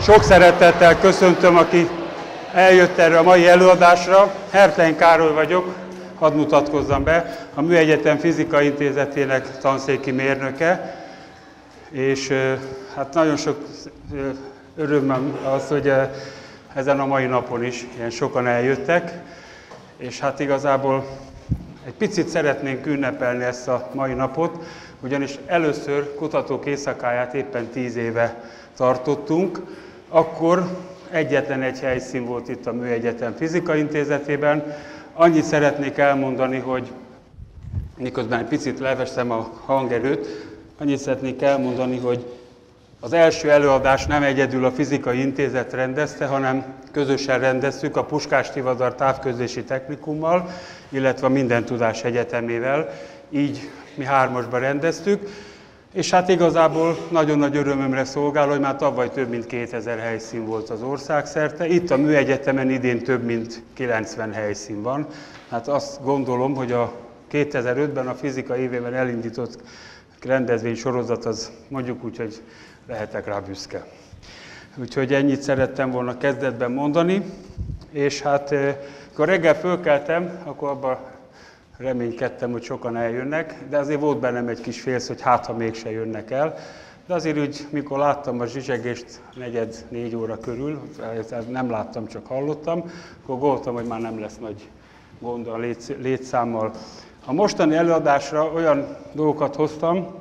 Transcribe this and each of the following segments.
Sok szeretettel köszöntöm, aki eljött erre a mai előadásra. Hertlein Károly vagyok, hadd mutatkozzam be, a Műegyetem Fizika Intézetének tanszéki mérnöke, és hát nagyon sok öröm az, hogy ezen a mai napon is ilyen sokan eljöttek, és hát igazából egy picit szeretnénk ünnepelni ezt a mai napot, ugyanis először kutatók éjszakáját éppen tíz éve tartottunk, akkor egyetlen egy helyszín volt itt a Műegyetem Fizika Intézetében. Annyit szeretnék elmondani, hogy miközben egy picit leveszem a hangerőt, annyit szeretnék elmondani, hogy az első előadás nem egyedül a Fizikai Intézet rendezte, hanem közösen rendeztük a Puskás Tivadar Távközlési Technikummal, illetve a Minden Tudás Egyetemével. Így mi hármasba rendeztük, és hát igazából nagyon nagy örömömre szolgál, hogy már tavaly több mint 2000 helyszín volt az ország szerte. Itt a Műegyetemen idén több mint 90 helyszín van. Hát azt gondolom, hogy a 2005-ben a fizika évében elindított rendezvény sorozat az mondjuk úgy, hogy lehetek rá büszke. Úgyhogy ennyit szerettem volna kezdetben mondani, és hát amikor reggel fölkeltem, akkor abban reménykedtem, hogy sokan eljönnek, de azért volt bennem egy kis félsz, hogy hát, ha mégse jönnek el. De azért úgy, mikor láttam a zsizsegést negyed négy óra körül, nem láttam, csak hallottam, akkor gondoltam, hogy már nem lesz nagy gond a létszámmal. A mostani előadásra olyan dolgokat hoztam,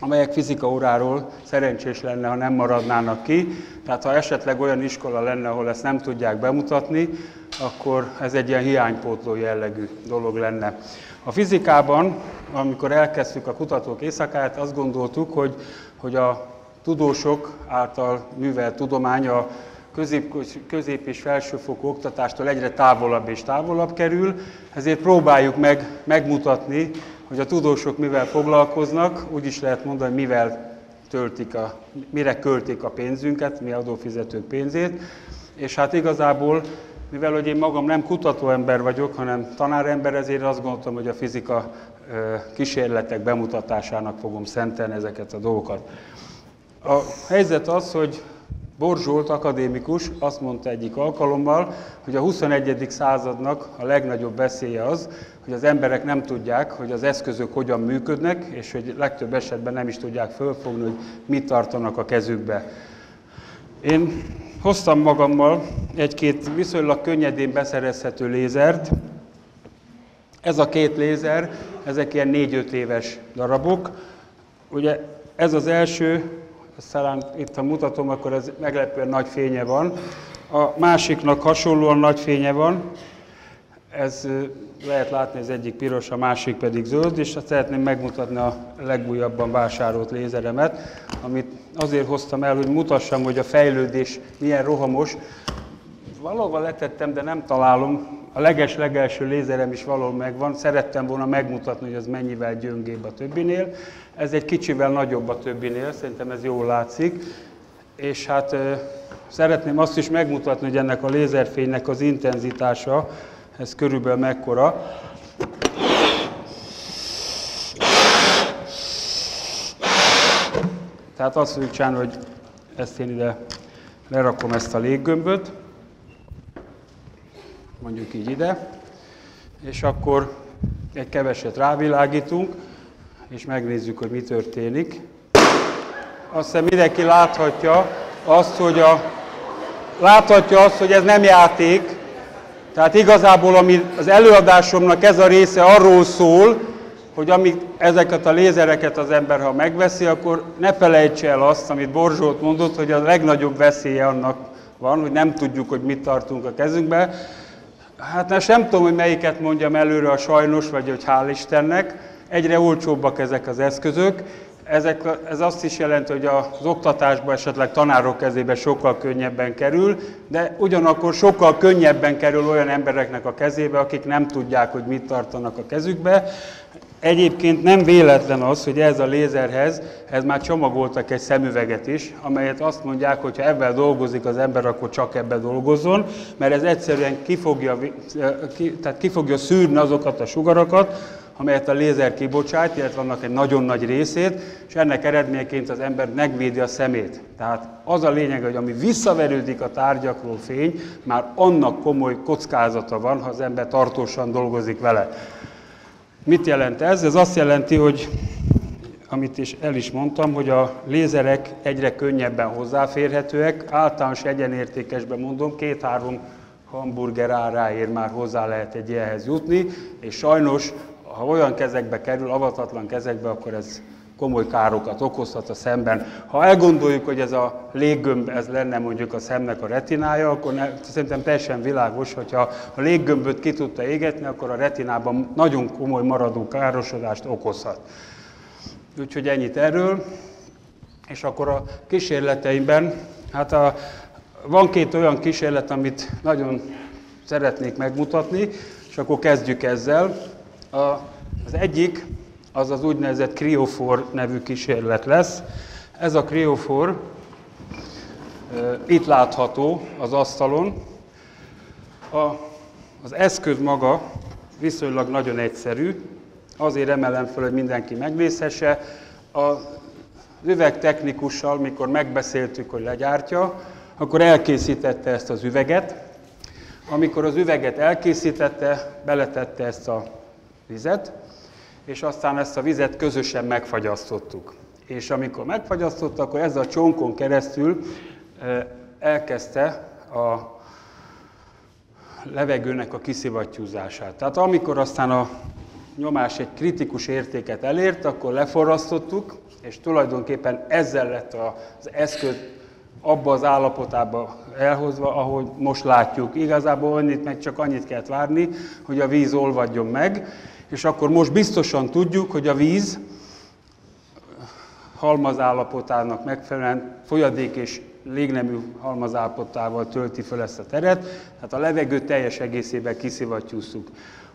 amelyek fizika óráról szerencsés lenne, ha nem maradnának ki. Tehát ha esetleg olyan iskola lenne, ahol ezt nem tudják bemutatni, akkor ez egy ilyen hiánypótló jellegű dolog lenne. A fizikában, amikor elkezdtük a kutatók éjszakáját, azt gondoltuk, hogy, hogy a tudósok által művelt tudomány a közép, közép és felsőfokú oktatástól egyre távolabb és távolabb kerül, ezért próbáljuk meg megmutatni, hogy a tudósok mivel foglalkoznak, úgy is lehet mondani, mivel töltik a, mire költik a pénzünket, mi adófizetők pénzét, és hát igazából, mivel hogy én magam nem kutatóember vagyok, hanem tanárember, ezért azt gondoltam, hogy a fizika kísérletek bemutatásának fogom szentelni ezeket a dolgokat. A helyzet az, hogy Borzsolt akadémikus azt mondta egyik alkalommal, hogy a 21. századnak a legnagyobb veszélye az, hogy az emberek nem tudják, hogy az eszközök hogyan működnek, és hogy legtöbb esetben nem is tudják fölfogni, hogy mit tartanak a kezükbe. Én hoztam magammal egy-két viszonylag könnyedén beszerezhető lézert. Ez a két lézer, ezek ilyen 4-5 éves darabok. Ugye ez az első, ezt talán itt ha mutatom, akkor ez meglepően nagy fénye van. A másiknak hasonlóan nagy fénye van, ez lehet látni, az egyik piros, a másik pedig zöld, és azt szeretném megmutatni a legújabban vásárolt lézeremet, amit azért hoztam el, hogy mutassam, hogy a fejlődés milyen rohamos. Valahol letettem, de nem találom. A leges-legelső lézerem is valahol megvan. Szerettem volna megmutatni, hogy az mennyivel gyöngébb a többinél. Ez egy kicsivel nagyobb a többinél, szerintem ez jól látszik. És hát szeretném azt is megmutatni, hogy ennek a lézerfénynek az intenzitása, ez körülbelül mekkora. Tehát azt fogjuk hogy ezt én ide lerakom ezt a léggömböt, mondjuk így ide, és akkor egy keveset rávilágítunk, és megnézzük, hogy mi történik. Azt hiszem mindenki láthatja azt, hogy a, láthatja azt, hogy ez nem játék, tehát igazából ami az előadásomnak ez a része arról szól, hogy amíg ezeket a lézereket az ember, ha megveszi, akkor ne felejtse el azt, amit Borzsolt mondott, hogy a legnagyobb veszélye annak van, hogy nem tudjuk, hogy mit tartunk a kezünkbe. Hát most nem tudom, hogy melyiket mondjam előre a sajnos, vagy hogy hál' Istennek. Egyre olcsóbbak ezek az eszközök, ezek, ez azt is jelenti, hogy az oktatásban esetleg tanárok kezébe sokkal könnyebben kerül, de ugyanakkor sokkal könnyebben kerül olyan embereknek a kezébe, akik nem tudják, hogy mit tartanak a kezükbe. Egyébként nem véletlen az, hogy ez a lézerhez, ez már csomagoltak egy szemüveget is, amelyet azt mondják, hogy ha ebben dolgozik az ember, akkor csak ebben dolgozzon, mert ez egyszerűen ki fogja, ki, tehát ki fogja szűrni azokat a sugarakat, amelyet a lézer kibocsát, illetve annak egy nagyon nagy részét, és ennek eredményeként az ember megvédi a szemét. Tehát az a lényeg, hogy ami visszaverődik a tárgyakról fény, már annak komoly kockázata van, ha az ember tartósan dolgozik vele. Mit jelent ez? Ez azt jelenti, hogy amit is el is mondtam, hogy a lézerek egyre könnyebben hozzáférhetőek, általános egyenértékesben mondom, két-három hamburger áráért már hozzá lehet egy ilyenhez jutni, és sajnos, ha olyan kezekbe kerül, avatatlan kezekbe, akkor ez komoly károkat okozhat a szemben. Ha elgondoljuk, hogy ez a léggömb, ez lenne mondjuk a szemnek a retinája, akkor ne, szerintem teljesen világos, hogyha a léggömböt ki tudta égetni, akkor a retinában nagyon komoly maradó károsodást okozhat. Úgyhogy ennyit erről. És akkor a kísérleteimben, hát a, van két olyan kísérlet, amit nagyon szeretnék megmutatni, és akkor kezdjük ezzel. A, az egyik az az úgynevezett Criofor nevű kísérlet lesz. Ez a Criofor e, itt látható az asztalon. A, az eszköz maga viszonylag nagyon egyszerű, azért emelem föl, hogy mindenki megnézhesse. Az üvegtechnikussal, mikor megbeszéltük, hogy legyártja, akkor elkészítette ezt az üveget. Amikor az üveget elkészítette, beletette ezt a vizet, és aztán ezt a vizet közösen megfagyasztottuk. És amikor megfagyasztotta, akkor ez a csonkon keresztül elkezdte a levegőnek a kiszivattyúzását. Tehát amikor aztán a nyomás egy kritikus értéket elért, akkor leforrasztottuk, és tulajdonképpen ezzel lett az eszköz abba az állapotába elhozva, ahogy most látjuk. Igazából annyit meg csak annyit kellett várni, hogy a víz olvadjon meg, és akkor most biztosan tudjuk, hogy a víz halmazállapotának megfelelően folyadék és légnemű halmazállapotával tölti föl ezt a teret, tehát a levegő teljes egészében kiszivattyúztuk.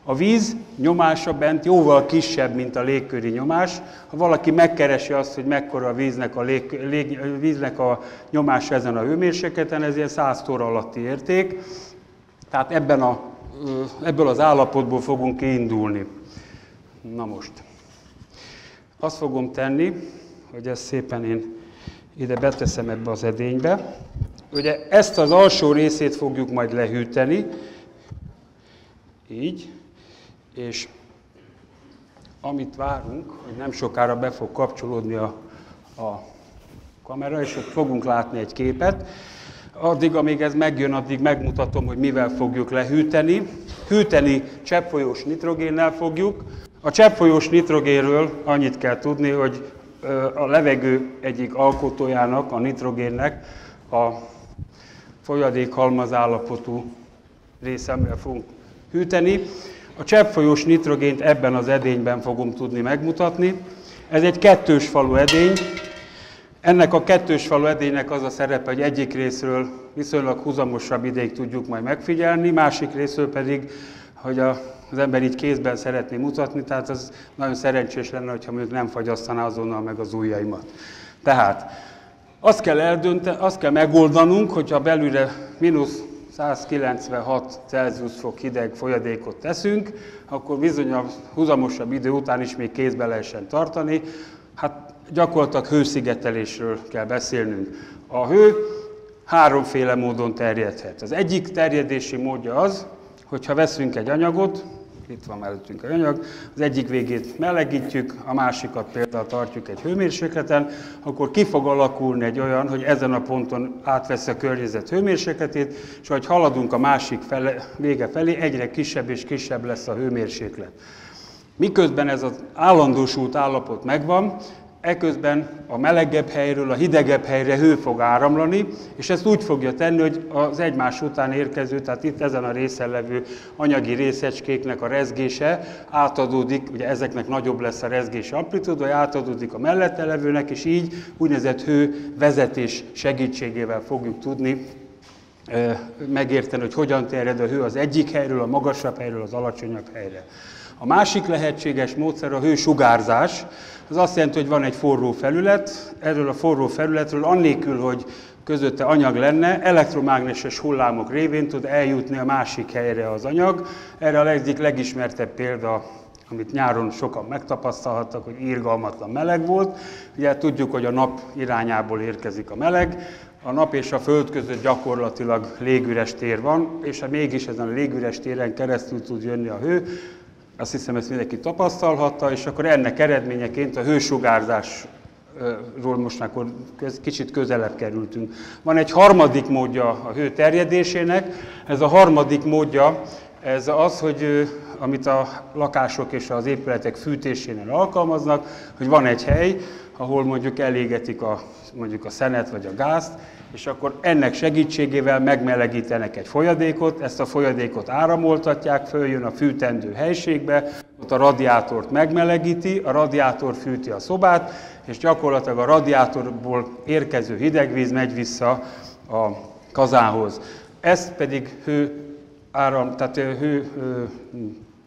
A víz nyomása bent jóval kisebb, mint a légköri nyomás. Ha valaki megkeresi azt, hogy mekkora a víznek a, lég, lég, víznek a nyomása ezen a hőmérsékleten, ez ilyen 100 tor alatti érték. Tehát ebben a, ebből az állapotból fogunk kiindulni. Na most. Azt fogom tenni, hogy ezt szépen én ide beteszem ebbe az edénybe. Ugye ezt az alsó részét fogjuk majd lehűteni, így, és amit várunk, hogy nem sokára be fog kapcsolódni a, a kamera, és ott fogunk látni egy képet. Addig, amíg ez megjön, addig megmutatom, hogy mivel fogjuk lehűteni. Hűteni cseppfolyós nitrogénnel fogjuk. A cseppfolyós nitrogénről annyit kell tudni, hogy a levegő egyik alkotójának, a nitrogénnek a folyadék halmazállapotú részemre fogunk hűteni. A cseppfolyós nitrogént ebben az edényben fogom tudni megmutatni. Ez egy kettős falu edény. Ennek a kettős falu edénynek az a szerepe, hogy egyik részről viszonylag húzamosabb ideig tudjuk majd megfigyelni, másik részről pedig, hogy a, az ember így kézben szeretné mutatni, tehát az nagyon szerencsés lenne, hogyha mondjuk nem fagyasztaná azonnal meg az ujjaimat. Tehát azt kell eldönteni, azt kell megoldanunk, hogyha belülre mínusz 196 Celsius fok hideg folyadékot teszünk, akkor bizony a húzamosabb idő után is még kézbe lehessen tartani. Hát gyakorlatilag hőszigetelésről kell beszélnünk. A hő háromféle módon terjedhet. Az egyik terjedési módja az, hogyha veszünk egy anyagot, itt van mellettünk a anyag, az egyik végét melegítjük, a másikat például tartjuk egy hőmérsékleten, akkor ki fog alakulni egy olyan, hogy ezen a ponton átvesz a környezet hőmérsékletét, és hogy haladunk a másik fele, vége felé, egyre kisebb és kisebb lesz a hőmérséklet. Miközben ez az állandósult állapot megvan, Eközben a melegebb helyről a hidegebb helyre hő fog áramlani, és ezt úgy fogja tenni, hogy az egymás után érkező, tehát itt ezen a részen levő anyagi részecskéknek a rezgése átadódik, ugye ezeknek nagyobb lesz a rezgési amplitúda, átadódik a mellette levőnek, és így úgynevezett hő vezetés segítségével fogjuk tudni megérteni, hogy hogyan terjed a hő az egyik helyről, a magasabb helyről, az alacsonyabb helyre. A másik lehetséges módszer a hősugárzás. Ez azt jelenti, hogy van egy forró felület, erről a forró felületről annélkül, hogy közötte anyag lenne, elektromágneses hullámok révén tud eljutni a másik helyre az anyag. Erre a egyik legismertebb példa amit nyáron sokan megtapasztalhattak, hogy írgalmatlan meleg volt. Ugye tudjuk, hogy a nap irányából érkezik a meleg, a nap és a föld között gyakorlatilag légüres tér van, és mégis ezen a légüres téren keresztül tud jönni a hő, azt hiszem ezt mindenki tapasztalhatta, és akkor ennek eredményeként a hősugárzás ról most már kicsit közelebb kerültünk. Van egy harmadik módja a hő terjedésének, ez a harmadik módja, ez az, hogy amit a lakások és az épületek fűtésénél alkalmaznak, hogy van egy hely, ahol mondjuk elégetik a, mondjuk a szenet vagy a gázt, és akkor ennek segítségével megmelegítenek egy folyadékot, ezt a folyadékot áramoltatják, följön a fűtendő helységbe, ott a radiátort megmelegíti, a radiátor fűti a szobát, és gyakorlatilag a radiátorból érkező hidegvíz megy vissza a kazánhoz. Ezt pedig hő áram, tehát hő,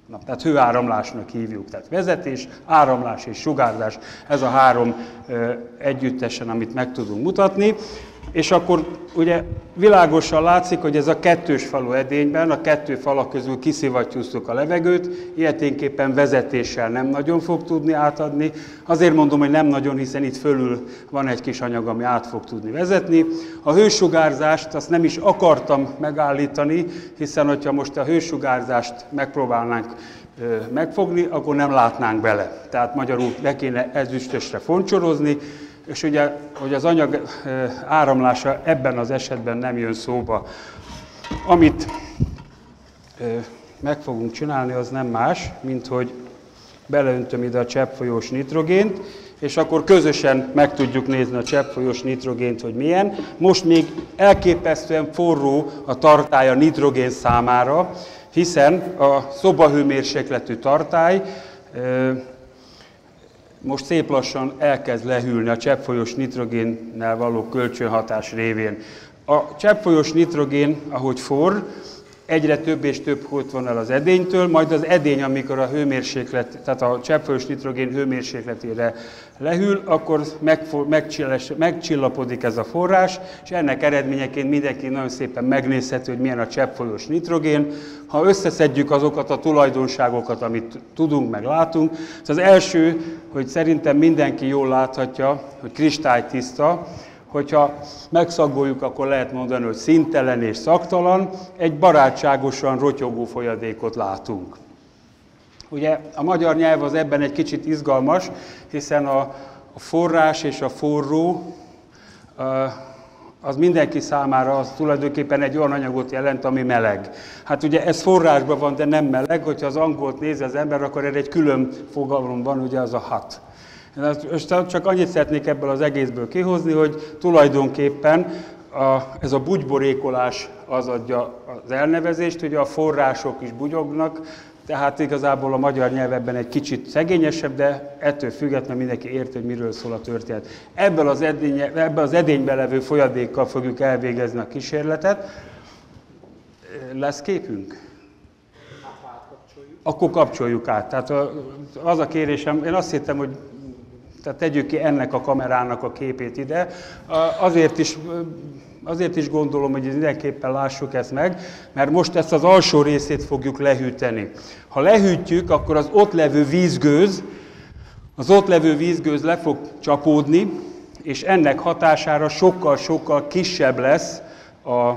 na, tehát hőáramlásnak hívjuk. Tehát vezetés, áramlás és sugárzás, ez a három együttesen, amit meg tudunk mutatni. És akkor ugye világosan látszik, hogy ez a kettős falu edényben, a kettő falak közül kiszivattyúztuk a levegőt, ilyeténképpen vezetéssel nem nagyon fog tudni átadni. Azért mondom, hogy nem nagyon, hiszen itt fölül van egy kis anyag, ami át fog tudni vezetni. A hősugárzást azt nem is akartam megállítani, hiszen hogyha most a hősugárzást megpróbálnánk megfogni, akkor nem látnánk bele. Tehát magyarul le kéne ezüstösre foncsorozni, és ugye, hogy az anyag áramlása ebben az esetben nem jön szóba. Amit meg fogunk csinálni, az nem más, mint hogy beleöntöm ide a cseppfolyós nitrogént, és akkor közösen meg tudjuk nézni a cseppfolyós nitrogént, hogy milyen. Most még elképesztően forró a tartály nitrogén számára, hiszen a szobahőmérsékletű tartály most szép lassan elkezd lehűlni a cseppfolyós nitrogénnel való kölcsönhatás révén. A cseppfolyós nitrogén, ahogy forr, egyre több és több hót von el az edénytől, majd az edény, amikor a hőmérséklet, tehát a cseppfolyós nitrogén hőmérsékletére lehűl, akkor megcsillapodik ez a forrás, és ennek eredményeként mindenki nagyon szépen megnézhető, hogy milyen a cseppfolyós nitrogén. Ha összeszedjük azokat a tulajdonságokat, amit tudunk, meg látunk, az első, hogy szerintem mindenki jól láthatja, hogy kristálytiszta, hogyha megszagoljuk, akkor lehet mondani, hogy szintelen és szaktalan, egy barátságosan rotyogó folyadékot látunk. Ugye a magyar nyelv az ebben egy kicsit izgalmas, hiszen a, forrás és a forró az mindenki számára az tulajdonképpen egy olyan anyagot jelent, ami meleg. Hát ugye ez forrásban van, de nem meleg, hogyha az angolt nézi az ember, akkor erre egy külön fogalom van, ugye az a hat. Most csak annyit szeretnék ebből az egészből kihozni, hogy tulajdonképpen a, ez a bugyborékolás az adja az elnevezést, hogy a források is bugyognak, tehát igazából a magyar nyelv ebben egy kicsit szegényesebb, de ettől függetlenül mindenki érti, hogy miről szól a történet. Ebből az, edény, ebben az edényben levő folyadékkal fogjuk elvégezni a kísérletet. Lesz képünk? Akkor kapcsoljuk át. Tehát az a kérésem, én azt hittem, hogy tehát tegyük ki ennek a kamerának a képét ide. Azért is, azért is gondolom, hogy mindenképpen lássuk ezt meg, mert most ezt az alsó részét fogjuk lehűteni. Ha lehűtjük, akkor az ott levő vízgőz, az ott levő vízgőz le fog csapódni, és ennek hatására sokkal-sokkal kisebb lesz a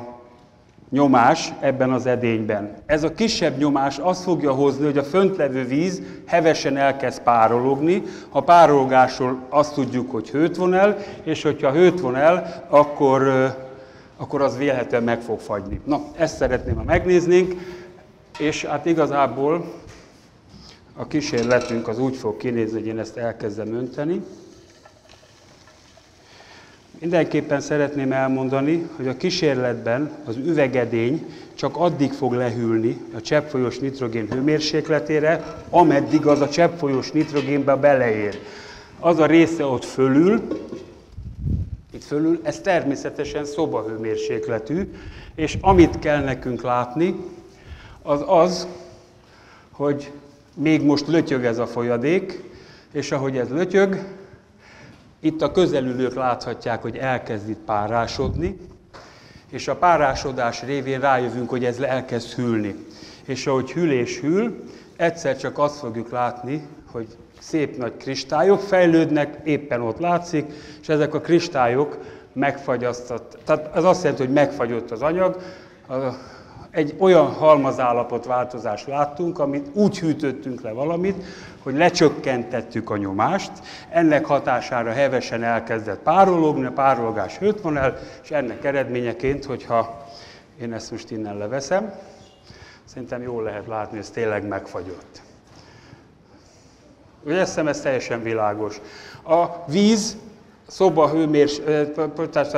nyomás ebben az edényben. Ez a kisebb nyomás azt fogja hozni, hogy a föntlevő víz hevesen elkezd párologni. Ha párolgásról azt tudjuk, hogy hőt von el, és hogyha hőt von el, akkor, akkor az vélhetően meg fog fagyni. Na, ezt szeretném, ha megnéznénk, és hát igazából a kísérletünk az úgy fog kinézni, hogy én ezt elkezdem önteni. Mindenképpen szeretném elmondani, hogy a kísérletben az üvegedény csak addig fog lehűlni a cseppfolyós nitrogén hőmérsékletére, ameddig az a cseppfolyós nitrogénbe beleér. Az a része ott fölül, itt fölül, ez természetesen szobahőmérsékletű, és amit kell nekünk látni, az az, hogy még most lötyög ez a folyadék, és ahogy ez lötyög, itt a közelülők láthatják, hogy elkezd itt párásodni, és a párásodás révén rájövünk, hogy ez elkezd hűlni. És ahogy hűl és hűl, egyszer csak azt fogjuk látni, hogy szép nagy kristályok fejlődnek, éppen ott látszik, és ezek a kristályok megfagyasztott. Tehát ez azt jelenti, hogy megfagyott az anyag, egy olyan halmazállapot változást láttunk, amit úgy hűtöttünk le valamit, hogy lecsökkentettük a nyomást, ennek hatására hevesen elkezdett párologni, a párolgás hőt von el, és ennek eredményeként, hogyha én ezt most innen leveszem, szerintem jól lehet látni, ez tényleg megfagyott. Ugye ezt hiszem, ez teljesen világos. A víz szoba, hőmérs,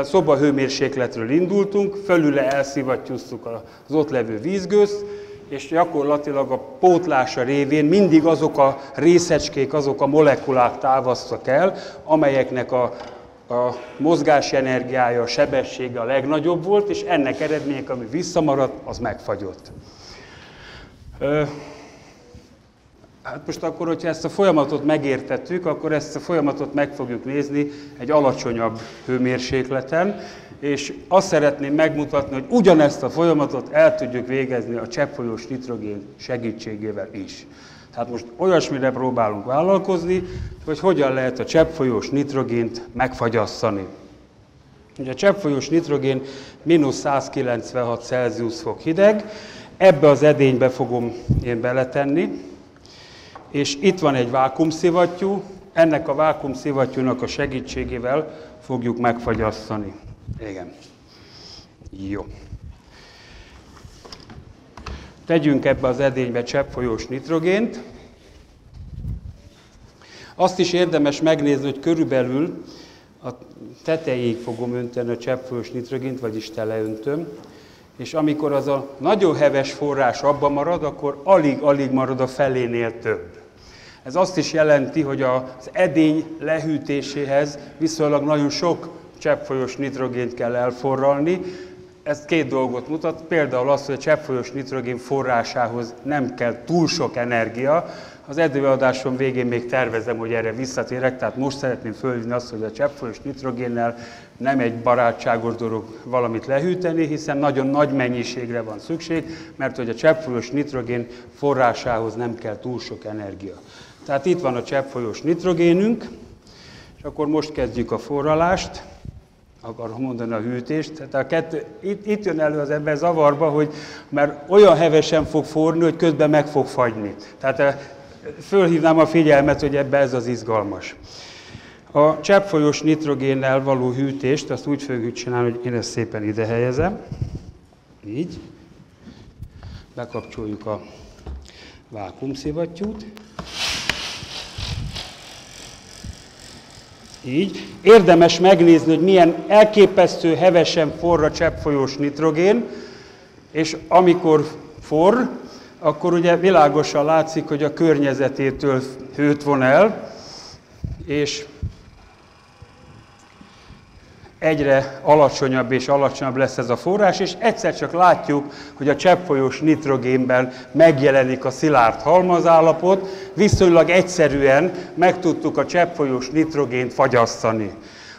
szoba hőmérsékletről indultunk, fölüle elszivattyúztuk az ott levő vízgőzt, és gyakorlatilag a pótlása révén mindig azok a részecskék, azok a molekulák távoztak el, amelyeknek a, a mozgási energiája, a sebessége a legnagyobb volt, és ennek eredmények, ami visszamaradt, az megfagyott. Hát most akkor, hogyha ezt a folyamatot megértettük, akkor ezt a folyamatot meg fogjuk nézni egy alacsonyabb hőmérsékleten, és azt szeretném megmutatni, hogy ugyanezt a folyamatot el tudjuk végezni a cseppfolyós nitrogén segítségével is. Tehát most olyasmire próbálunk vállalkozni, hogy hogyan lehet a cseppfolyós nitrogént megfagyasszani. Ugye a cseppfolyós nitrogén mínusz 196 Celsius fok hideg, ebbe az edénybe fogom én beletenni, és itt van egy vákumszivattyú, ennek a vákumszivattyúnak a segítségével fogjuk megfagyasszani. Igen. Jó. Tegyünk ebbe az edénybe cseppfolyós nitrogént. Azt is érdemes megnézni, hogy körülbelül a tetejéig fogom önteni a cseppfolyós nitrogént, vagyis teleöntöm, és amikor az a nagyon heves forrás abba marad, akkor alig-alig marad a felénél több. Ez azt is jelenti, hogy az edény lehűtéséhez viszonylag nagyon sok cseppfolyós nitrogént kell elforralni. Ez két dolgot mutat, például az, hogy a cseppfolyós nitrogén forrásához nem kell túl sok energia. Az előadásom végén még tervezem, hogy erre visszatérek, tehát most szeretném fölhívni azt, hogy a cseppfolyós nitrogénnel nem egy barátságos dolog valamit lehűteni, hiszen nagyon nagy mennyiségre van szükség, mert hogy a cseppfolyós nitrogén forrásához nem kell túl sok energia. Tehát itt van a cseppfolyós nitrogénünk, és akkor most kezdjük a forralást, akarom mondani a hűtést. Tehát a kettő, itt, itt jön elő az ember zavarba, hogy mert olyan hevesen fog forni, hogy közben meg fog fagyni. Tehát eh, fölhívnám a figyelmet, hogy ebbe ez az izgalmas. A cseppfolyós nitrogénnel való hűtést, azt úgy fogjuk csinálni, hogy én ezt szépen ide helyezem. Így. Bekapcsoljuk a vákumszivattyút. Így. Érdemes megnézni, hogy milyen elképesztő hevesen forr a cseppfolyós nitrogén, és amikor forr, akkor ugye világosan látszik, hogy a környezetétől hőt von el, és egyre alacsonyabb és alacsonyabb lesz ez a forrás, és egyszer csak látjuk, hogy a cseppfolyós nitrogénben megjelenik a szilárd halmazállapot, viszonylag egyszerűen meg tudtuk a cseppfolyós nitrogént fagyasztani.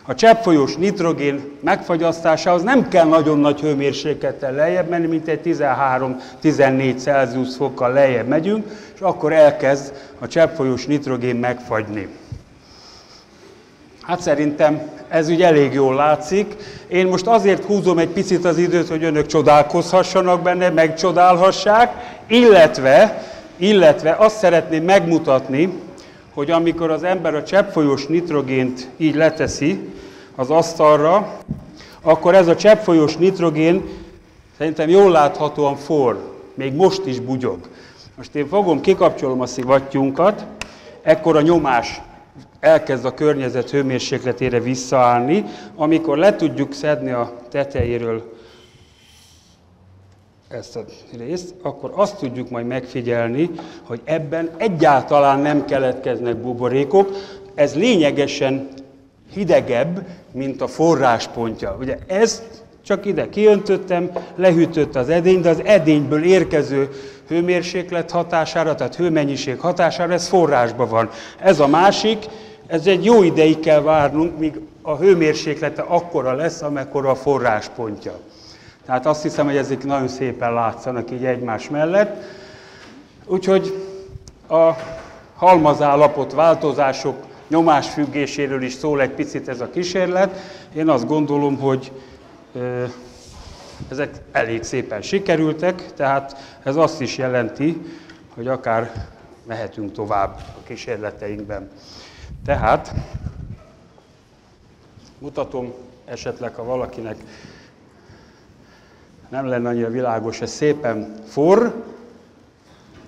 A cseppfolyós nitrogén megfagyasztásához nem kell nagyon nagy hőmérséklettel lejjebb menni, mint egy 13-14 Celsius fokkal lejjebb megyünk, és akkor elkezd a cseppfolyós nitrogén megfagyni. Hát szerintem ez úgy elég jól látszik. Én most azért húzom egy picit az időt, hogy önök csodálkozhassanak benne, megcsodálhassák, illetve, illetve azt szeretném megmutatni, hogy amikor az ember a cseppfolyós nitrogént így leteszi az asztalra, akkor ez a cseppfolyós nitrogén szerintem jól láthatóan forr, még most is bugyog. Most én fogom, kikapcsolom a szivattyunkat, a nyomás elkezd a környezet hőmérsékletére visszaállni, amikor le tudjuk szedni a tetejéről ezt a részt, akkor azt tudjuk majd megfigyelni, hogy ebben egyáltalán nem keletkeznek buborékok, ez lényegesen hidegebb, mint a forráspontja. Ugye ezt csak ide kiöntöttem, lehűtött az edény, de az edényből érkező hőmérséklet hatására, tehát hőmennyiség hatására, ez forrásban van. Ez a másik, ez egy jó ideig kell várnunk, míg a hőmérséklete akkora lesz, amekkora a forráspontja. Tehát azt hiszem, hogy ezek nagyon szépen látszanak így egymás mellett. Úgyhogy A halmazállapot változások nyomásfüggéséről is szól egy picit ez a kísérlet. Én azt gondolom, hogy ezek elég szépen sikerültek, tehát ez azt is jelenti, hogy akár mehetünk tovább a kísérleteinkben. Tehát mutatom esetleg, ha valakinek nem lenne annyira világos, ez szépen forr,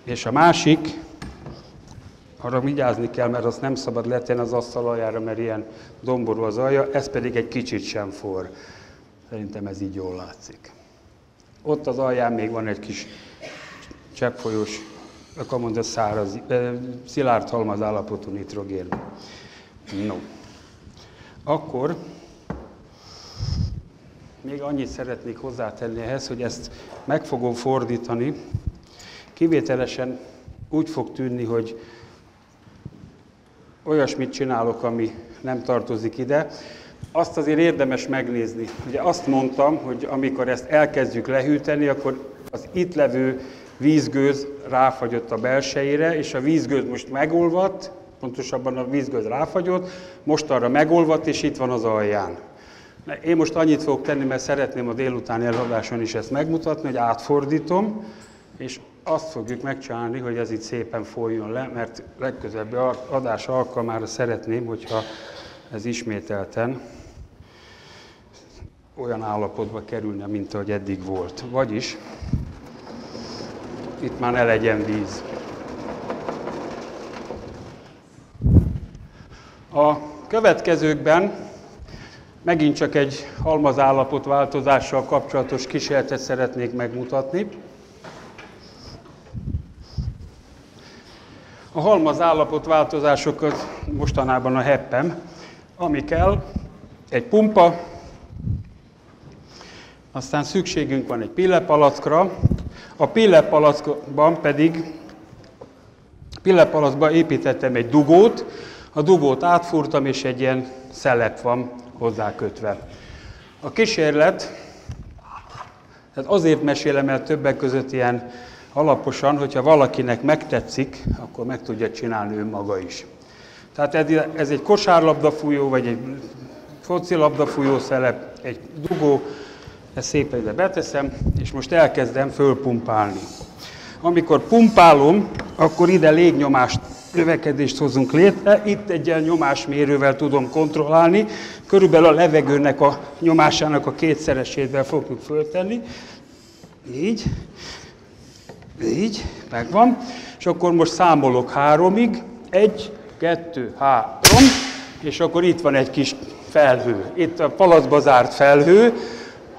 és a másik, arra vigyázni kell, mert azt nem szabad letenni az asztal aljára, mert ilyen domború az alja, ez pedig egy kicsit sem forr. Szerintem ez így jól látszik. Ott az alján még van egy kis cseppfolyós, akkor mondja száraz, szilárd halmaz állapotú nitrogén. No. Akkor még annyit szeretnék hozzátenni ehhez, hogy ezt meg fogom fordítani. Kivételesen úgy fog tűnni, hogy olyasmit csinálok, ami nem tartozik ide. Azt azért érdemes megnézni. Ugye azt mondtam, hogy amikor ezt elkezdjük lehűteni, akkor az itt levő vízgőz ráfagyott a belsejére, és a vízgőz most megolvadt, pontosabban a vízgőz ráfagyott, most arra megolvadt, és itt van az alján. Én most annyit fogok tenni, mert szeretném a délutáni eladáson is ezt megmutatni, hogy átfordítom, és azt fogjuk megcsinálni, hogy ez itt szépen folyjon le, mert legközelebbi adás alkalmára szeretném, hogyha ez ismételten olyan állapotba kerülne, mint ahogy eddig volt. Vagyis itt már ne legyen víz. A következőkben megint csak egy halmazállapot változással kapcsolatos kísérletet szeretnék megmutatni. A halmaz állapot változásokat mostanában a heppem, ami kell, egy pumpa, aztán szükségünk van egy pillepalackra, a pillepalackban pedig pillepalackba építettem egy dugót, a dugót átfúrtam, és egy ilyen szelep van hozzá kötve. A kísérlet, tehát azért mesélem el többek között ilyen alaposan, hogyha valakinek megtetszik, akkor meg tudja csinálni ő maga is. Tehát ez egy kosárlabdafújó, vagy egy focilabdafújó szelep, egy dugó, ezt szépen ide beteszem, és most elkezdem fölpumpálni. Amikor pumpálom, akkor ide légnyomást növekedést hozunk létre. Itt egy ilyen nyomásmérővel tudom kontrollálni. Körülbelül a levegőnek a nyomásának a kétszeresével fogjuk föltenni. Így. Így, megvan. És akkor most számolok háromig. Egy, kettő, három. És akkor itt van egy kis felhő. Itt a palacba zárt felhő.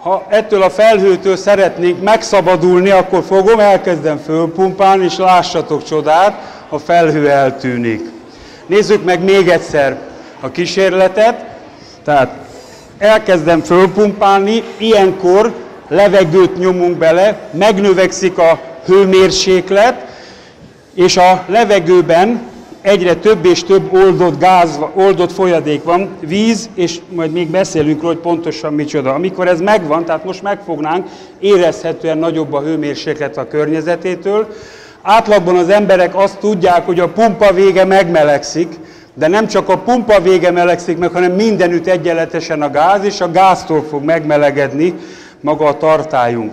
Ha ettől a felhőtől szeretnénk megszabadulni, akkor fogom, elkezdem fölpumpálni, és lássatok csodát, a felhő eltűnik. Nézzük meg még egyszer a kísérletet. Tehát elkezdem fölpumpálni, ilyenkor levegőt nyomunk bele, megnövekszik a hőmérséklet, és a levegőben egyre több és több oldott gáz, oldott folyadék van, víz, és majd még beszélünk róla, hogy pontosan micsoda. Amikor ez megvan, tehát most megfognánk, érezhetően nagyobb a hőmérséklet a környezetétől. Átlagban az emberek azt tudják, hogy a pumpa vége megmelegszik, de nem csak a pumpa vége melegszik meg, hanem mindenütt egyenletesen a gáz, és a gáztól fog megmelegedni maga a tartályunk.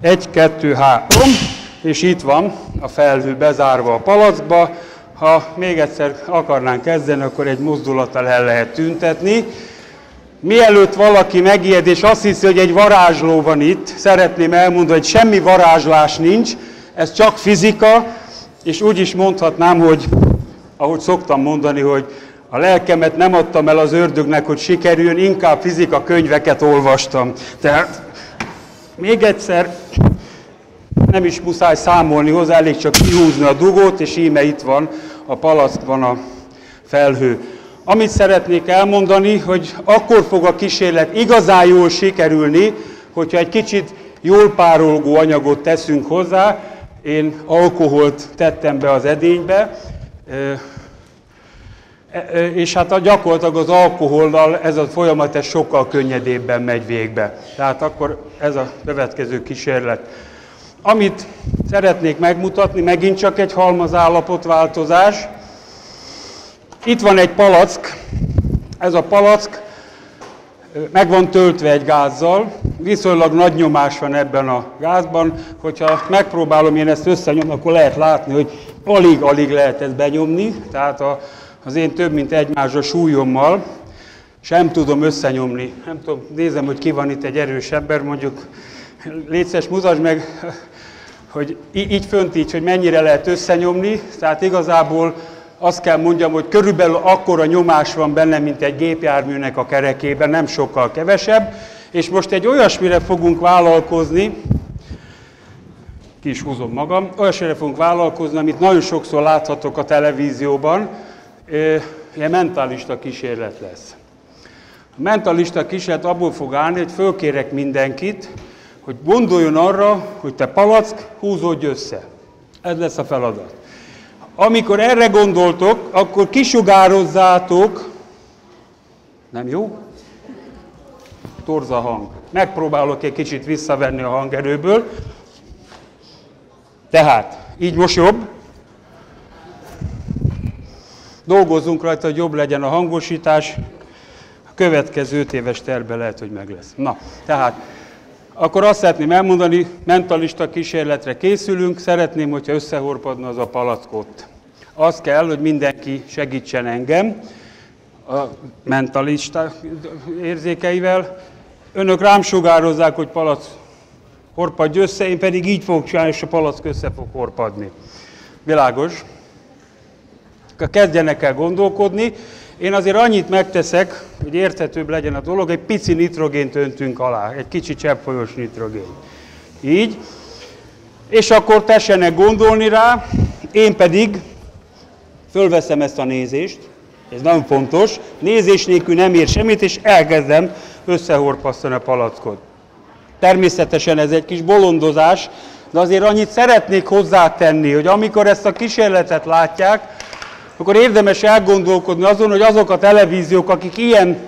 Egy, kettő, három és itt van a felhő bezárva a palacba. Ha még egyszer akarnánk kezdeni, akkor egy mozdulattal el lehet tüntetni. Mielőtt valaki megijed, és azt hiszi, hogy egy varázsló van itt, szeretném elmondani, hogy semmi varázslás nincs, ez csak fizika, és úgy is mondhatnám, hogy ahogy szoktam mondani, hogy a lelkemet nem adtam el az ördögnek, hogy sikerüljön, inkább fizika könyveket olvastam. Tehát még egyszer, nem is muszáj számolni hozzá, elég csak kihúzni a dugót, és íme itt van a palackban a felhő. Amit szeretnék elmondani, hogy akkor fog a kísérlet igazán jól sikerülni, hogyha egy kicsit jól párolgó anyagot teszünk hozzá. Én alkoholt tettem be az edénybe, és hát a gyakorlatilag az alkohollal ez a folyamat ez sokkal könnyedébben megy végbe. Tehát akkor ez a következő kísérlet. Amit szeretnék megmutatni, megint csak egy halmazállapotváltozás. Itt van egy palack, ez a palack meg van töltve egy gázzal, viszonylag nagy nyomás van ebben a gázban, hogyha megpróbálom én ezt összenyomni, akkor lehet látni, hogy alig-alig lehet ezt benyomni, tehát a, az én több mint egymásra súlyommal. Sem tudom összenyomni. Nem tudom, nézem, hogy ki van itt egy erős ember, mondjuk létszes, mutasd meg, hogy így fönt így, hogy mennyire lehet összenyomni, tehát igazából azt kell mondjam, hogy körülbelül akkora nyomás van benne, mint egy gépjárműnek a kerekében, nem sokkal kevesebb, és most egy olyasmire fogunk vállalkozni, ki is húzom magam, olyasmire fogunk vállalkozni, amit nagyon sokszor láthatok a televízióban, ilyen mentalista kísérlet lesz. A mentalista kísérlet abból fog állni, hogy fölkérek mindenkit, hogy gondoljon arra, hogy te palack, húzódj össze. Ez lesz a feladat. Amikor erre gondoltok, akkor kisugározzátok, nem jó? Torza hang. Megpróbálok egy kicsit visszavenni a hangerőből. Tehát, így most jobb. Dolgozzunk rajta, hogy jobb legyen a hangosítás. A következő 5 éves terve lehet, hogy meg lesz. Na, tehát, akkor azt szeretném elmondani, mentalista kísérletre készülünk, szeretném, hogyha összehorpadna az a palackot. Az kell, hogy mindenki segítsen engem a mentalista érzékeivel. Önök rám sugározzák, hogy palack horpadj össze, én pedig így fogok csinálni, és a palack össze fog horpadni. Világos? Kezdjenek el gondolkodni. Én azért annyit megteszek, hogy érthetőbb legyen a dolog, egy pici nitrogént öntünk alá, egy kicsi cseppfolyós nitrogén. Így. És akkor tessenek gondolni rá, én pedig fölveszem ezt a nézést, ez nagyon fontos, nézés nélkül nem ér semmit, és elkezdem összehorpasztani a palackot. Természetesen ez egy kis bolondozás, de azért annyit szeretnék hozzátenni, hogy amikor ezt a kísérletet látják, akkor érdemes elgondolkodni azon, hogy azok a televíziók, akik ilyen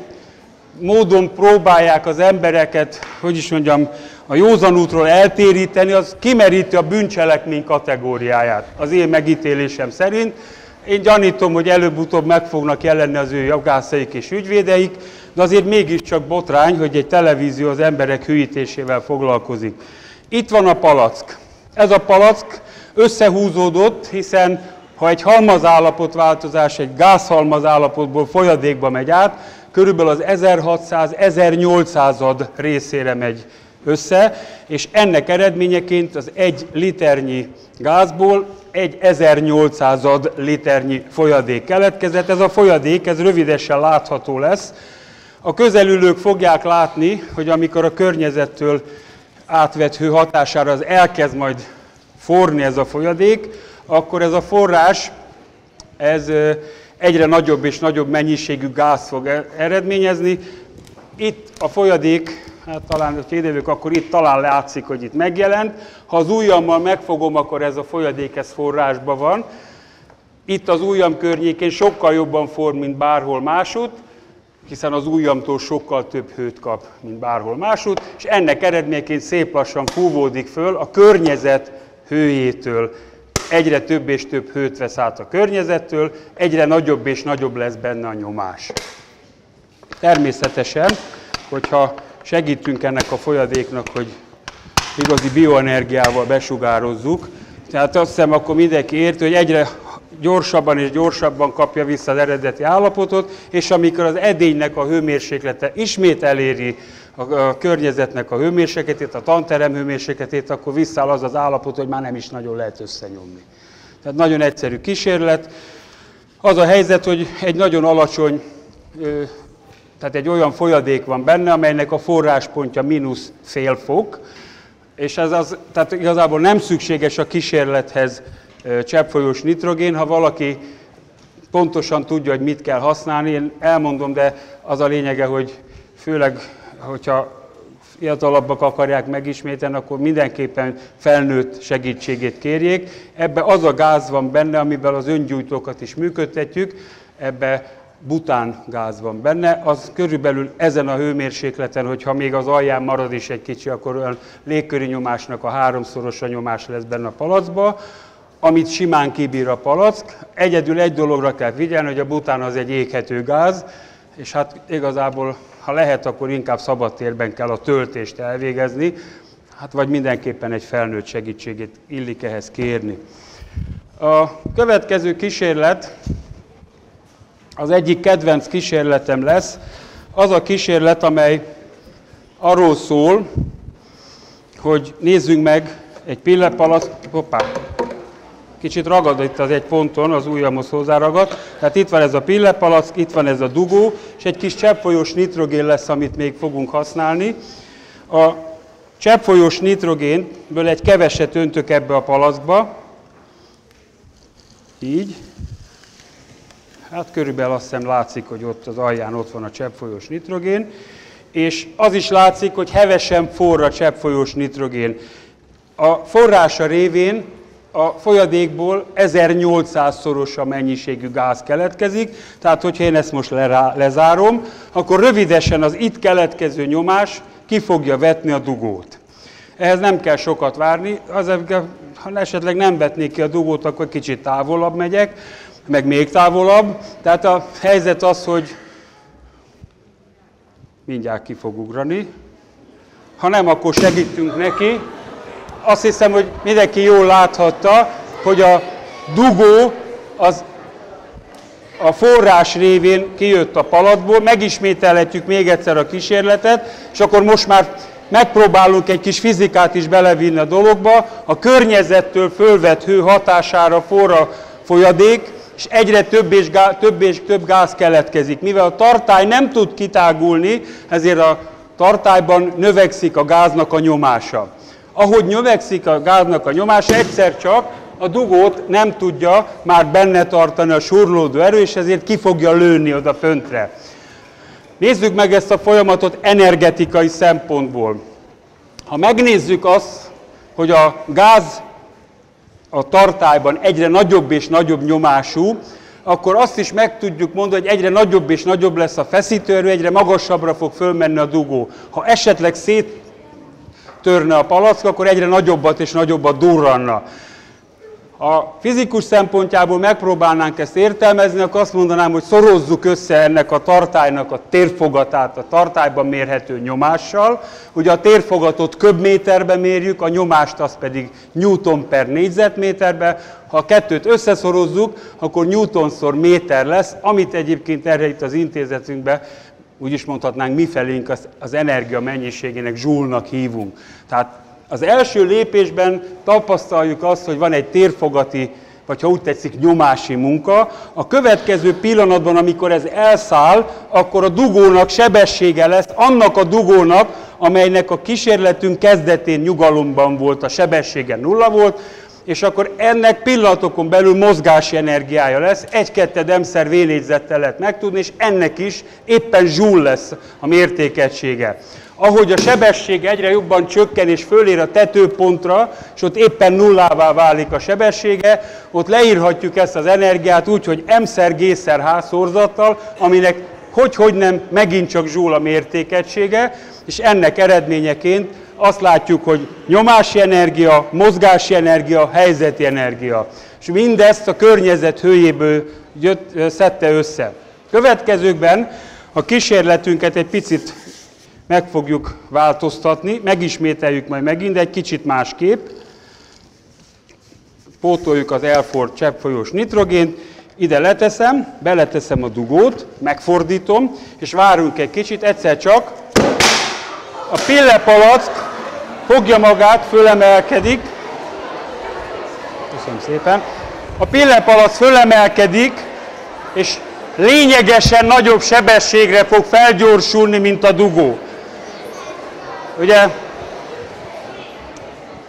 módon próbálják az embereket, hogy is mondjam, a józan útról eltéríteni, az kimeríti a bűncselekmény kategóriáját, az én megítélésem szerint. Én gyanítom, hogy előbb-utóbb meg fognak jelenni az ő jogászaik és ügyvédeik, de azért mégiscsak botrány, hogy egy televízió az emberek hűítésével foglalkozik. Itt van a palack. Ez a palack összehúzódott, hiszen ha egy halmazállapotváltozás egy gázhalmazállapotból folyadékba megy át, körülbelül az 1600-1800 részére megy össze, és ennek eredményeként az egy liternyi gázból egy 1800 liternyi folyadék keletkezett. Ez a folyadék, ez rövidesen látható lesz. A közelülők fogják látni, hogy amikor a környezettől átvett hő hatására az elkezd majd forni ez a folyadék, akkor ez a forrás, ez egyre nagyobb és nagyobb mennyiségű gáz fog e- eredményezni. Itt a folyadék, hát talán a tédevők, akkor itt talán látszik, hogy itt megjelent. Ha az ujjammal megfogom, akkor ez a folyadék, ez forrásban van. Itt az ujjam környékén sokkal jobban form, mint bárhol másút, hiszen az ujjamtól sokkal több hőt kap, mint bárhol másút, és ennek eredményeként szép lassan fúvódik föl a környezet hőjétől egyre több és több hőt vesz át a környezettől, egyre nagyobb és nagyobb lesz benne a nyomás. Természetesen, hogyha segítünk ennek a folyadéknak, hogy igazi bioenergiával besugározzuk, tehát azt hiszem, akkor mindenki érti, hogy egyre gyorsabban és gyorsabban kapja vissza az eredeti állapotot, és amikor az edénynek a hőmérséklete ismét eléri a környezetnek a hőmérsékletét, a tanterem hőmérsékletét, akkor visszáll az az állapot, hogy már nem is nagyon lehet összenyomni. Tehát nagyon egyszerű kísérlet. Az a helyzet, hogy egy nagyon alacsony, tehát egy olyan folyadék van benne, amelynek a forráspontja mínusz fél fok, és ez az, tehát igazából nem szükséges a kísérlethez cseppfolyós nitrogén, ha valaki pontosan tudja, hogy mit kell használni, én elmondom, de az a lényege, hogy főleg hogyha fiatalabbak akarják megismételni, akkor mindenképpen felnőtt segítségét kérjék. Ebbe az a gáz van benne, amivel az öngyújtókat is működtetjük, ebbe bután gáz van benne, az körülbelül ezen a hőmérsékleten, hogyha még az alján marad is egy kicsi, akkor olyan légköri nyomásnak a háromszoros a nyomás lesz benne a palacba, amit simán kibír a palack. Egyedül egy dologra kell figyelni, hogy a bután az egy éghető gáz, és hát igazából, ha lehet, akkor inkább szabadtérben kell a töltést elvégezni, hát vagy mindenképpen egy felnőtt segítségét illik ehhez kérni. A következő kísérlet az egyik kedvenc kísérletem lesz, az a kísérlet, amely arról szól, hogy nézzünk meg egy pillepalac, hoppá, kicsit ragad itt az egy ponton, az ujjamhoz hozzáragad. Tehát itt van ez a pillepalack, itt van ez a dugó, és egy kis cseppfolyós nitrogén lesz, amit még fogunk használni. A cseppfolyós nitrogénből egy keveset öntök ebbe a palackba, így. Hát körülbelül azt hiszem látszik, hogy ott az alján ott van a cseppfolyós nitrogén, és az is látszik, hogy hevesen forr a cseppfolyós nitrogén. A forrása révén a folyadékból 1800-szoros a mennyiségű gáz keletkezik, tehát hogyha én ezt most lezárom, akkor rövidesen az itt keletkező nyomás ki fogja vetni a dugót. Ehhez nem kell sokat várni, az, ha esetleg nem vetnék ki a dugót, akkor kicsit távolabb megyek, meg még távolabb. Tehát a helyzet az, hogy mindjárt ki fog ugrani. Ha nem, akkor segítünk neki azt hiszem, hogy mindenki jól láthatta, hogy a dugó az a forrás révén kijött a palatból, megismételhetjük még egyszer a kísérletet, és akkor most már megpróbálunk egy kis fizikát is belevinni a dologba. A környezettől fölvett hő hatására forra folyadék, és egyre több és, gáz, több és több gáz keletkezik. Mivel a tartály nem tud kitágulni, ezért a tartályban növekszik a gáznak a nyomása ahogy növekszik a gáznak a nyomása, egyszer csak a dugót nem tudja már benne tartani a surlódó erő, és ezért ki fogja lőni oda föntre. Nézzük meg ezt a folyamatot energetikai szempontból. Ha megnézzük azt, hogy a gáz a tartályban egyre nagyobb és nagyobb nyomású, akkor azt is meg tudjuk mondani, hogy egyre nagyobb és nagyobb lesz a feszítőerő, egyre magasabbra fog fölmenni a dugó. Ha esetleg szét törne a palack, akkor egyre nagyobbat és nagyobbat durranna. A fizikus szempontjából megpróbálnánk ezt értelmezni, akkor azt mondanám, hogy szorozzuk össze ennek a tartálynak a térfogatát a tartályban mérhető nyomással. Ugye a térfogatot köbméterbe mérjük, a nyomást az pedig newton per négyzetméterbe. Ha a kettőt összeszorozzuk, akkor newtonszor méter lesz, amit egyébként erre itt az intézetünkben úgy is mondhatnánk, mi felénk az, az energia mennyiségének zsúlnak hívunk. Tehát az első lépésben tapasztaljuk azt, hogy van egy térfogati, vagy ha úgy tetszik, nyomási munka. A következő pillanatban, amikor ez elszáll, akkor a dugónak sebessége lesz, annak a dugónak, amelynek a kísérletünk kezdetén nyugalomban volt, a sebessége nulla volt, és akkor ennek pillanatokon belül mozgási energiája lesz, egy-ketted emszer vénégyzettel lehet megtudni, és ennek is éppen zsúl lesz a mértékegysége. Ahogy a sebesség egyre jobban csökken és fölér a tetőpontra, és ott éppen nullává válik a sebessége, ott leírhatjuk ezt az energiát úgy, hogy m-szer g-szer h szorzattal, aminek hogy-hogy nem megint csak zsúl a mértékegysége, és ennek eredményeként azt látjuk, hogy nyomási energia, mozgási energia, helyzeti energia. És mindezt a környezet hőjéből jött, szedte össze. Következőkben a kísérletünket egy picit meg fogjuk változtatni, megismételjük majd megint, de egy kicsit másképp. Pótoljuk az elford cseppfolyós nitrogént, ide leteszem, beleteszem a dugót, megfordítom, és várunk egy kicsit, egyszer csak a pillepalack fogja magát, fölemelkedik. Köszönöm szépen. A pillepalac fölemelkedik, és lényegesen nagyobb sebességre fog felgyorsulni, mint a dugó. Ugye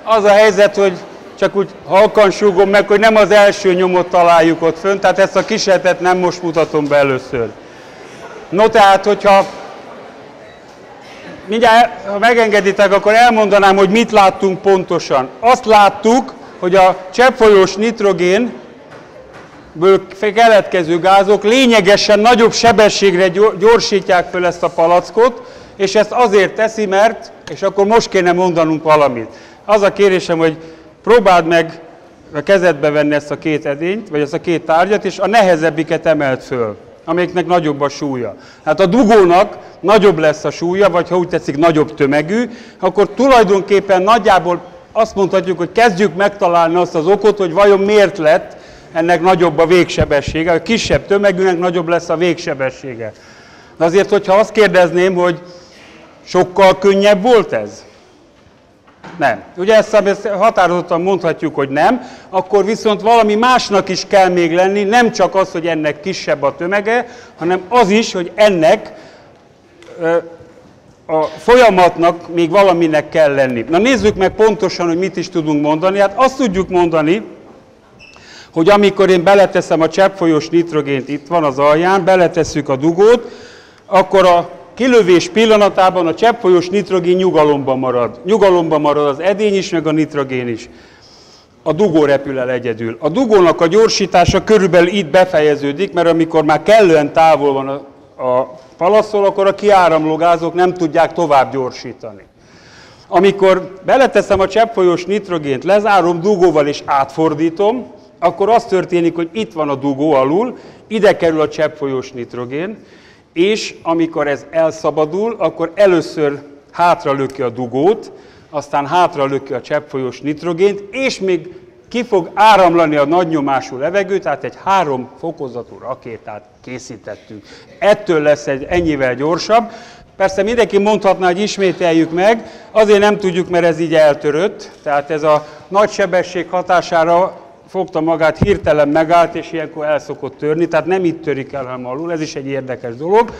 az a helyzet, hogy csak úgy halkan súgom meg, hogy nem az első nyomot találjuk ott fönt, tehát ezt a kísérletet nem most mutatom be először. No tehát, hogyha mindjárt, ha megengeditek, akkor elmondanám, hogy mit láttunk pontosan. Azt láttuk, hogy a cseppfolyós nitrogén keletkező gázok lényegesen nagyobb sebességre gyorsítják föl ezt a palackot, és ezt azért teszi, mert, és akkor most kéne mondanunk valamit. Az a kérésem, hogy próbáld meg a kezedbe venni ezt a két edényt, vagy ezt a két tárgyat, és a nehezebbiket emelt föl, amiknek nagyobb a súlya. Hát a dugónak nagyobb lesz a súlya, vagy ha úgy tetszik, nagyobb tömegű, akkor tulajdonképpen nagyjából azt mondhatjuk, hogy kezdjük megtalálni azt az okot, hogy vajon miért lett ennek nagyobb a végsebessége, a kisebb tömegűnek nagyobb lesz a végsebessége. De azért, hogyha azt kérdezném, hogy sokkal könnyebb volt ez? Nem. Ugye ezt határozottan mondhatjuk, hogy nem, akkor viszont valami másnak is kell még lenni, nem csak az, hogy ennek kisebb a tömege, hanem az is, hogy ennek a folyamatnak még valaminek kell lenni. Na nézzük meg pontosan, hogy mit is tudunk mondani. Hát azt tudjuk mondani, hogy amikor én beleteszem a cseppfolyós nitrogént, itt van az alján, beletesszük a dugót, akkor a kilövés pillanatában a cseppfolyós nitrogén nyugalomban marad. Nyugalomban marad az edény is, meg a nitrogén is. A dugó repül el egyedül. A dugónak a gyorsítása körülbelül itt befejeződik, mert amikor már kellően távol van a, a palaszol, akkor a kiáramló gázok nem tudják tovább gyorsítani. Amikor beleteszem a cseppfolyós nitrogént, lezárom dugóval és átfordítom, akkor az történik, hogy itt van a dugó alul, ide kerül a cseppfolyós nitrogén, és amikor ez elszabadul, akkor először hátra löki a dugót, aztán hátra löki a cseppfolyós nitrogént, és még ki fog áramlani a nagynyomású levegő, tehát egy három fokozatú rakétát készítettünk. Ettől lesz egy ennyivel gyorsabb. Persze mindenki mondhatná, hogy ismételjük meg, azért nem tudjuk, mert ez így eltörött, tehát ez a nagy sebesség hatására fogta magát, hirtelen megállt, és ilyenkor el szokott törni, tehát nem itt törik el, hanem alul, ez is egy érdekes dolog.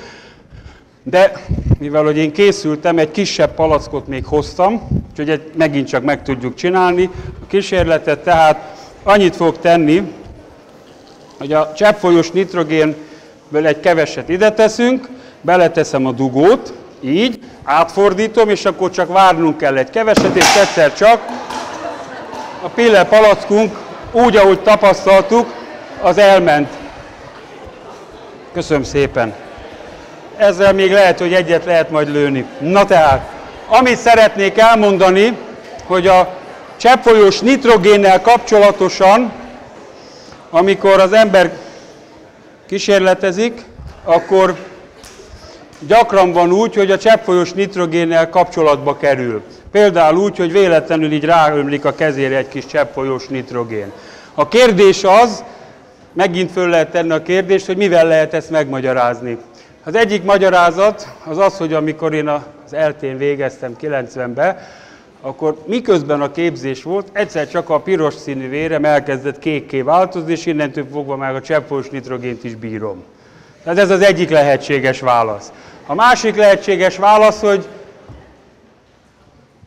De mivel hogy én készültem, egy kisebb palackot még hoztam, úgyhogy egy, megint csak meg tudjuk csinálni a kísérletet, tehát annyit fog tenni, hogy a cseppfolyós nitrogénből egy keveset ide teszünk, beleteszem a dugót, így, átfordítom, és akkor csak várnunk kell egy keveset, és egyszer csak a pille palackunk úgy, ahogy tapasztaltuk, az elment. Köszönöm szépen. Ezzel még lehet, hogy egyet lehet majd lőni. Na tehát, amit szeretnék elmondani, hogy a cseppfolyós nitrogénnel kapcsolatosan, amikor az ember kísérletezik, akkor gyakran van úgy, hogy a cseppfolyós nitrogénnel kapcsolatba kerül. Például úgy, hogy véletlenül így ráömlik a kezére egy kis cseppfolyós nitrogén. A kérdés az, megint föl lehet tenni a kérdést, hogy mivel lehet ezt megmagyarázni. Az egyik magyarázat az az, hogy amikor én az eltén végeztem 90-ben, akkor miközben a képzés volt, egyszer csak a piros színű vérem elkezdett kékké változni, és innentől fogva már a cseppfolyós nitrogént is bírom. Tehát ez az egyik lehetséges válasz. A másik lehetséges válasz, hogy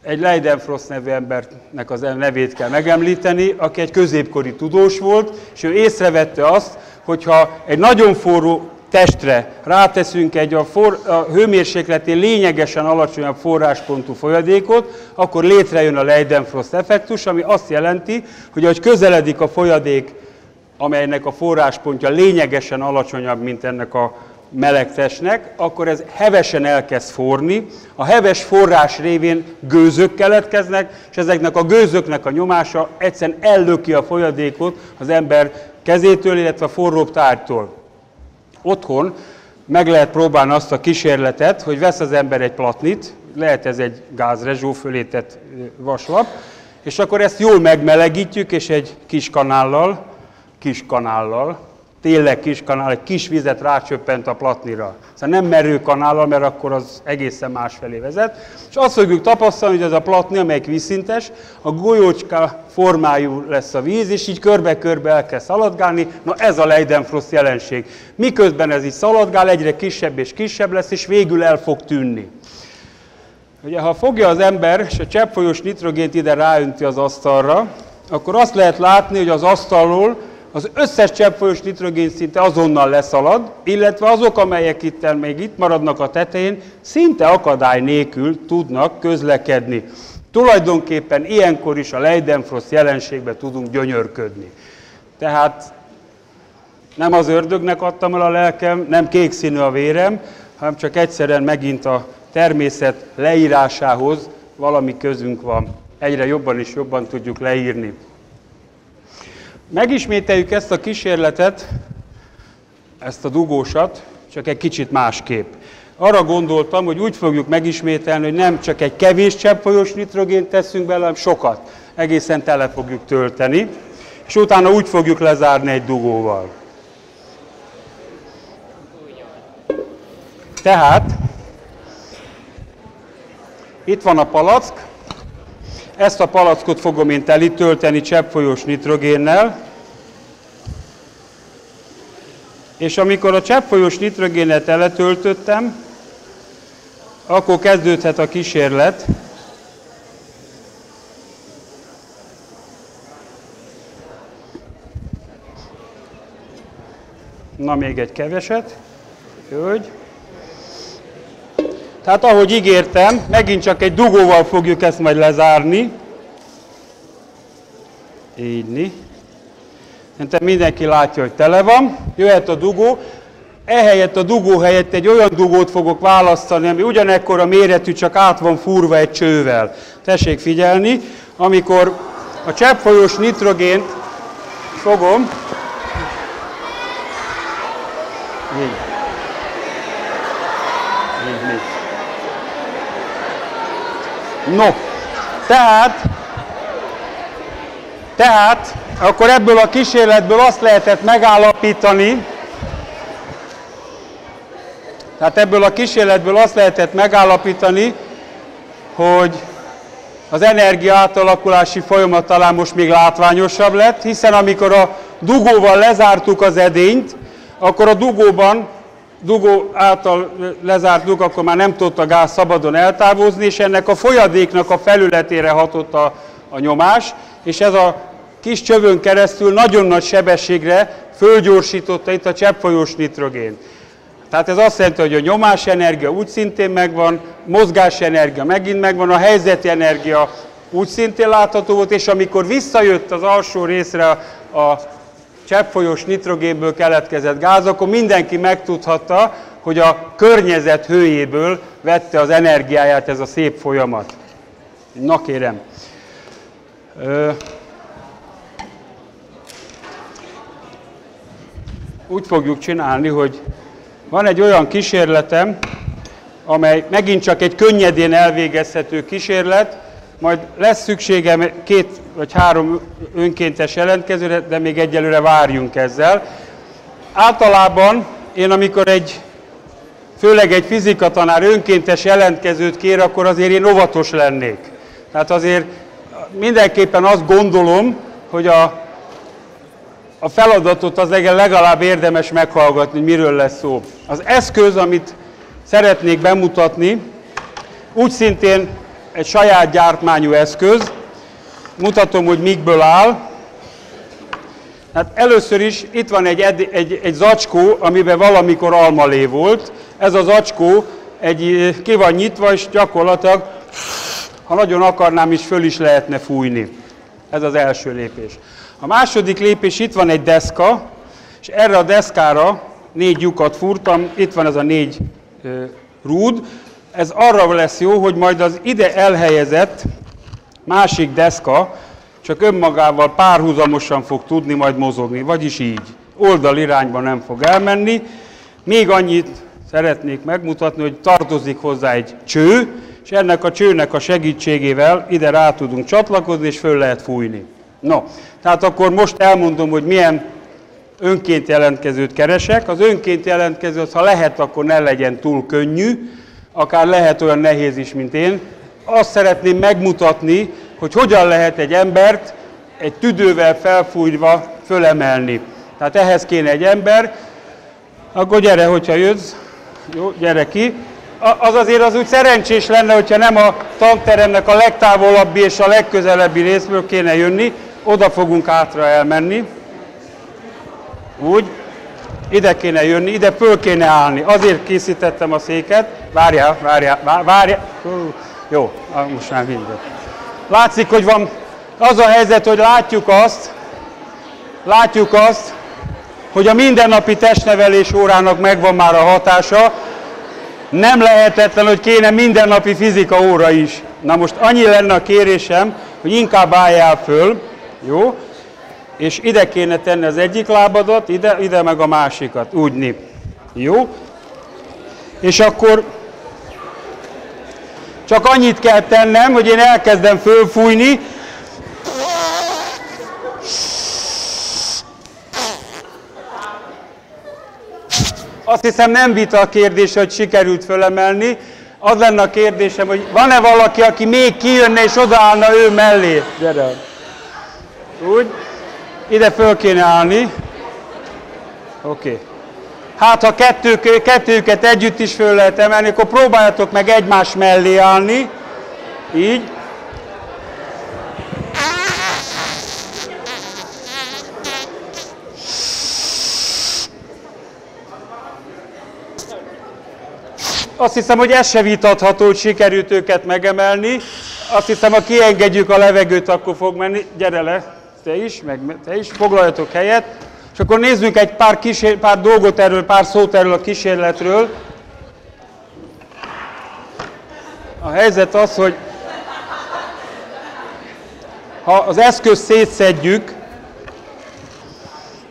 egy Leidenfrost nevű embernek az nevét kell megemlíteni, aki egy középkori tudós volt, és ő észrevette azt, hogyha egy nagyon forró testre ráteszünk egy a, for, a hőmérsékletén lényegesen alacsonyabb forráspontú folyadékot, akkor létrejön a Leidenfrost effektus, ami azt jelenti, hogy ahogy közeledik a folyadék, amelynek a forráspontja lényegesen alacsonyabb, mint ennek a meleg testnek, akkor ez hevesen elkezd forni. A heves forrás révén gőzök keletkeznek, és ezeknek a gőzöknek a nyomása egyszerűen ellöki a folyadékot az ember kezétől, illetve a forróbb tárgytól. Otthon meg lehet próbálni azt a kísérletet, hogy vesz az ember egy platnit, lehet ez egy gázrezsó fölétett vaslap, és akkor ezt jól megmelegítjük, és egy kis kanállal, kis kanállal, tényleg kis kanál, egy kis vizet rácsöppent a platnira. Szóval nem merő kanállal, mert akkor az egészen másfelé vezet. És azt fogjuk tapasztalni, hogy ez a platni, amelyik vízszintes, a golyócska formájú lesz a víz, és így körbe-körbe elkezd szaladgálni. Na ez a Leidenfrost jelenség. Miközben ez így szaladgál, egyre kisebb és kisebb lesz, és végül el fog tűnni. Ugye, ha fogja az ember, és a cseppfolyós nitrogént ide ráönti az asztalra, akkor azt lehet látni, hogy az asztalról az összes cseppfolyós nitrogén szinte azonnal leszalad, illetve azok, amelyek itt még itt maradnak a tetején, szinte akadály nélkül tudnak közlekedni. Tulajdonképpen ilyenkor is a Leidenfrost jelenségbe tudunk gyönyörködni. Tehát Nem az ördögnek adtam el a lelkem, nem kék színű a vérem, hanem csak egyszerűen megint a természet leírásához valami közünk van. Egyre jobban és jobban tudjuk leírni. Megismételjük ezt a kísérletet, ezt a dugósat, csak egy kicsit másképp. Arra gondoltam, hogy úgy fogjuk megismételni, hogy nem csak egy kevés cseppfolyós nitrogént teszünk bele, hanem sokat. Egészen tele fogjuk tölteni, és utána úgy fogjuk lezárni egy dugóval. Tehát itt van a palack, ezt a palackot fogom én telítölteni cseppfolyós nitrogénnel, és amikor a cseppfolyós nitrogénet eletöltöttem, akkor kezdődhet a kísérlet. Na, még egy keveset. Hölgy. Tehát ahogy ígértem, megint csak egy dugóval fogjuk ezt majd lezárni. Így. Szerintem mindenki látja, hogy tele van. Jöhet a dugó. Ehelyett a dugó helyett egy olyan dugót fogok választani, ami ugyanekkor a méretű, csak át van fúrva egy csővel. Tessék figyelni, amikor a cseppfolyós nitrogént fogom. Így, így. No, tehát, tehát, akkor ebből a kísérletből azt lehetett megállapítani, tehát ebből a kísérletből azt lehetett megállapítani, hogy az energia átalakulási folyamat talán most még látványosabb lett, hiszen amikor a dugóval lezártuk az edényt, akkor a dugóban dugó által lezárt dug, akkor már nem tudott a gáz szabadon eltávozni, és ennek a folyadéknak a felületére hatott a, a nyomás, és ez a kis csövön keresztül nagyon nagy sebességre fölgyorsította itt a cseppfolyós nitrogént. Tehát ez azt jelenti, hogy a nyomás energia úgy szintén megvan, mozgás energia megint megvan, a helyzeti energia úgy szintén látható volt, és amikor visszajött az alsó részre a cseppfolyós nitrogénből keletkezett gáz, akkor mindenki megtudhatta, hogy a környezet hőjéből vette az energiáját ez a szép folyamat. Na kérem. Úgy fogjuk csinálni, hogy van egy olyan kísérletem, amely megint csak egy könnyedén elvégezhető kísérlet, majd lesz szükségem két vagy három önkéntes jelentkezőre, de még egyelőre várjunk ezzel. Általában én, amikor egy, főleg egy fizikatanár önkéntes jelentkezőt kér, akkor azért én óvatos lennék. Tehát azért mindenképpen azt gondolom, hogy a, a feladatot az legalább érdemes meghallgatni, hogy miről lesz szó. Az eszköz, amit szeretnék bemutatni, úgy szintén egy saját gyártmányú eszköz. Mutatom, hogy mikből áll. Hát először is itt van egy, egy, egy zacskó, amiben valamikor almalé volt. Ez a zacskó egy, ki van nyitva, és gyakorlatilag, ha nagyon akarnám is, föl is lehetne fújni. Ez az első lépés. A második lépés, itt van egy deszka, és erre a deszkára négy lyukat fúrtam, itt van ez a négy rúd, ez arra lesz jó, hogy majd az ide elhelyezett másik deszka csak önmagával párhuzamosan fog tudni majd mozogni, vagyis így. Oldalirányba nem fog elmenni. Még annyit szeretnék megmutatni, hogy tartozik hozzá egy cső, és ennek a csőnek a segítségével ide rá tudunk csatlakozni, és föl lehet fújni. No, tehát akkor most elmondom, hogy milyen önként jelentkezőt keresek. Az önként jelentkező, ha lehet, akkor ne legyen túl könnyű, akár lehet olyan nehéz is, mint én. Azt szeretném megmutatni, hogy hogyan lehet egy embert egy tüdővel felfújva fölemelni. Tehát ehhez kéne egy ember, akkor gyere, hogyha jössz, jó, gyere ki. Az azért az úgy szerencsés lenne, hogyha nem a tanteremnek a legtávolabbi és a legközelebbi részből kéne jönni, oda fogunk átra elmenni. Úgy, ide kéne jönni, ide föl kéne állni. Azért készítettem a széket. Várjál, várjál, várjál. Jó, most már minden. Látszik, hogy van az a helyzet, hogy látjuk azt, látjuk azt, hogy a mindennapi testnevelés órának megvan már a hatása, nem lehetetlen, hogy kéne mindennapi fizika óra is. Na most annyi lenne a kérésem, hogy inkább álljál föl, jó? És ide kéne tenni az egyik lábadat, ide, ide meg a másikat, úgy nip. Jó? És akkor csak annyit kell tennem, hogy én elkezdem fölfújni, Azt hiszem nem vita a kérdés, hogy sikerült fölemelni. Az lenne a kérdésem, hogy van-e valaki, aki még kijönne és odaállna ő mellé? Gyere. Úgy. Ide föl kéne állni. Oké. Okay. Hát, ha kettő, kettőket együtt is föl lehet emelni, akkor próbáljatok meg egymás mellé állni. Így. Azt hiszem, hogy ez se vitatható, hogy sikerült őket megemelni. Azt hiszem, ha kiengedjük a levegőt, akkor fog menni. Gyere le, te is, meg te is, foglaljatok helyet. Akkor nézzünk egy pár, kísér, pár dolgot erről, pár szót erről a kísérletről. A helyzet az, hogy ha az eszközt szétszedjük,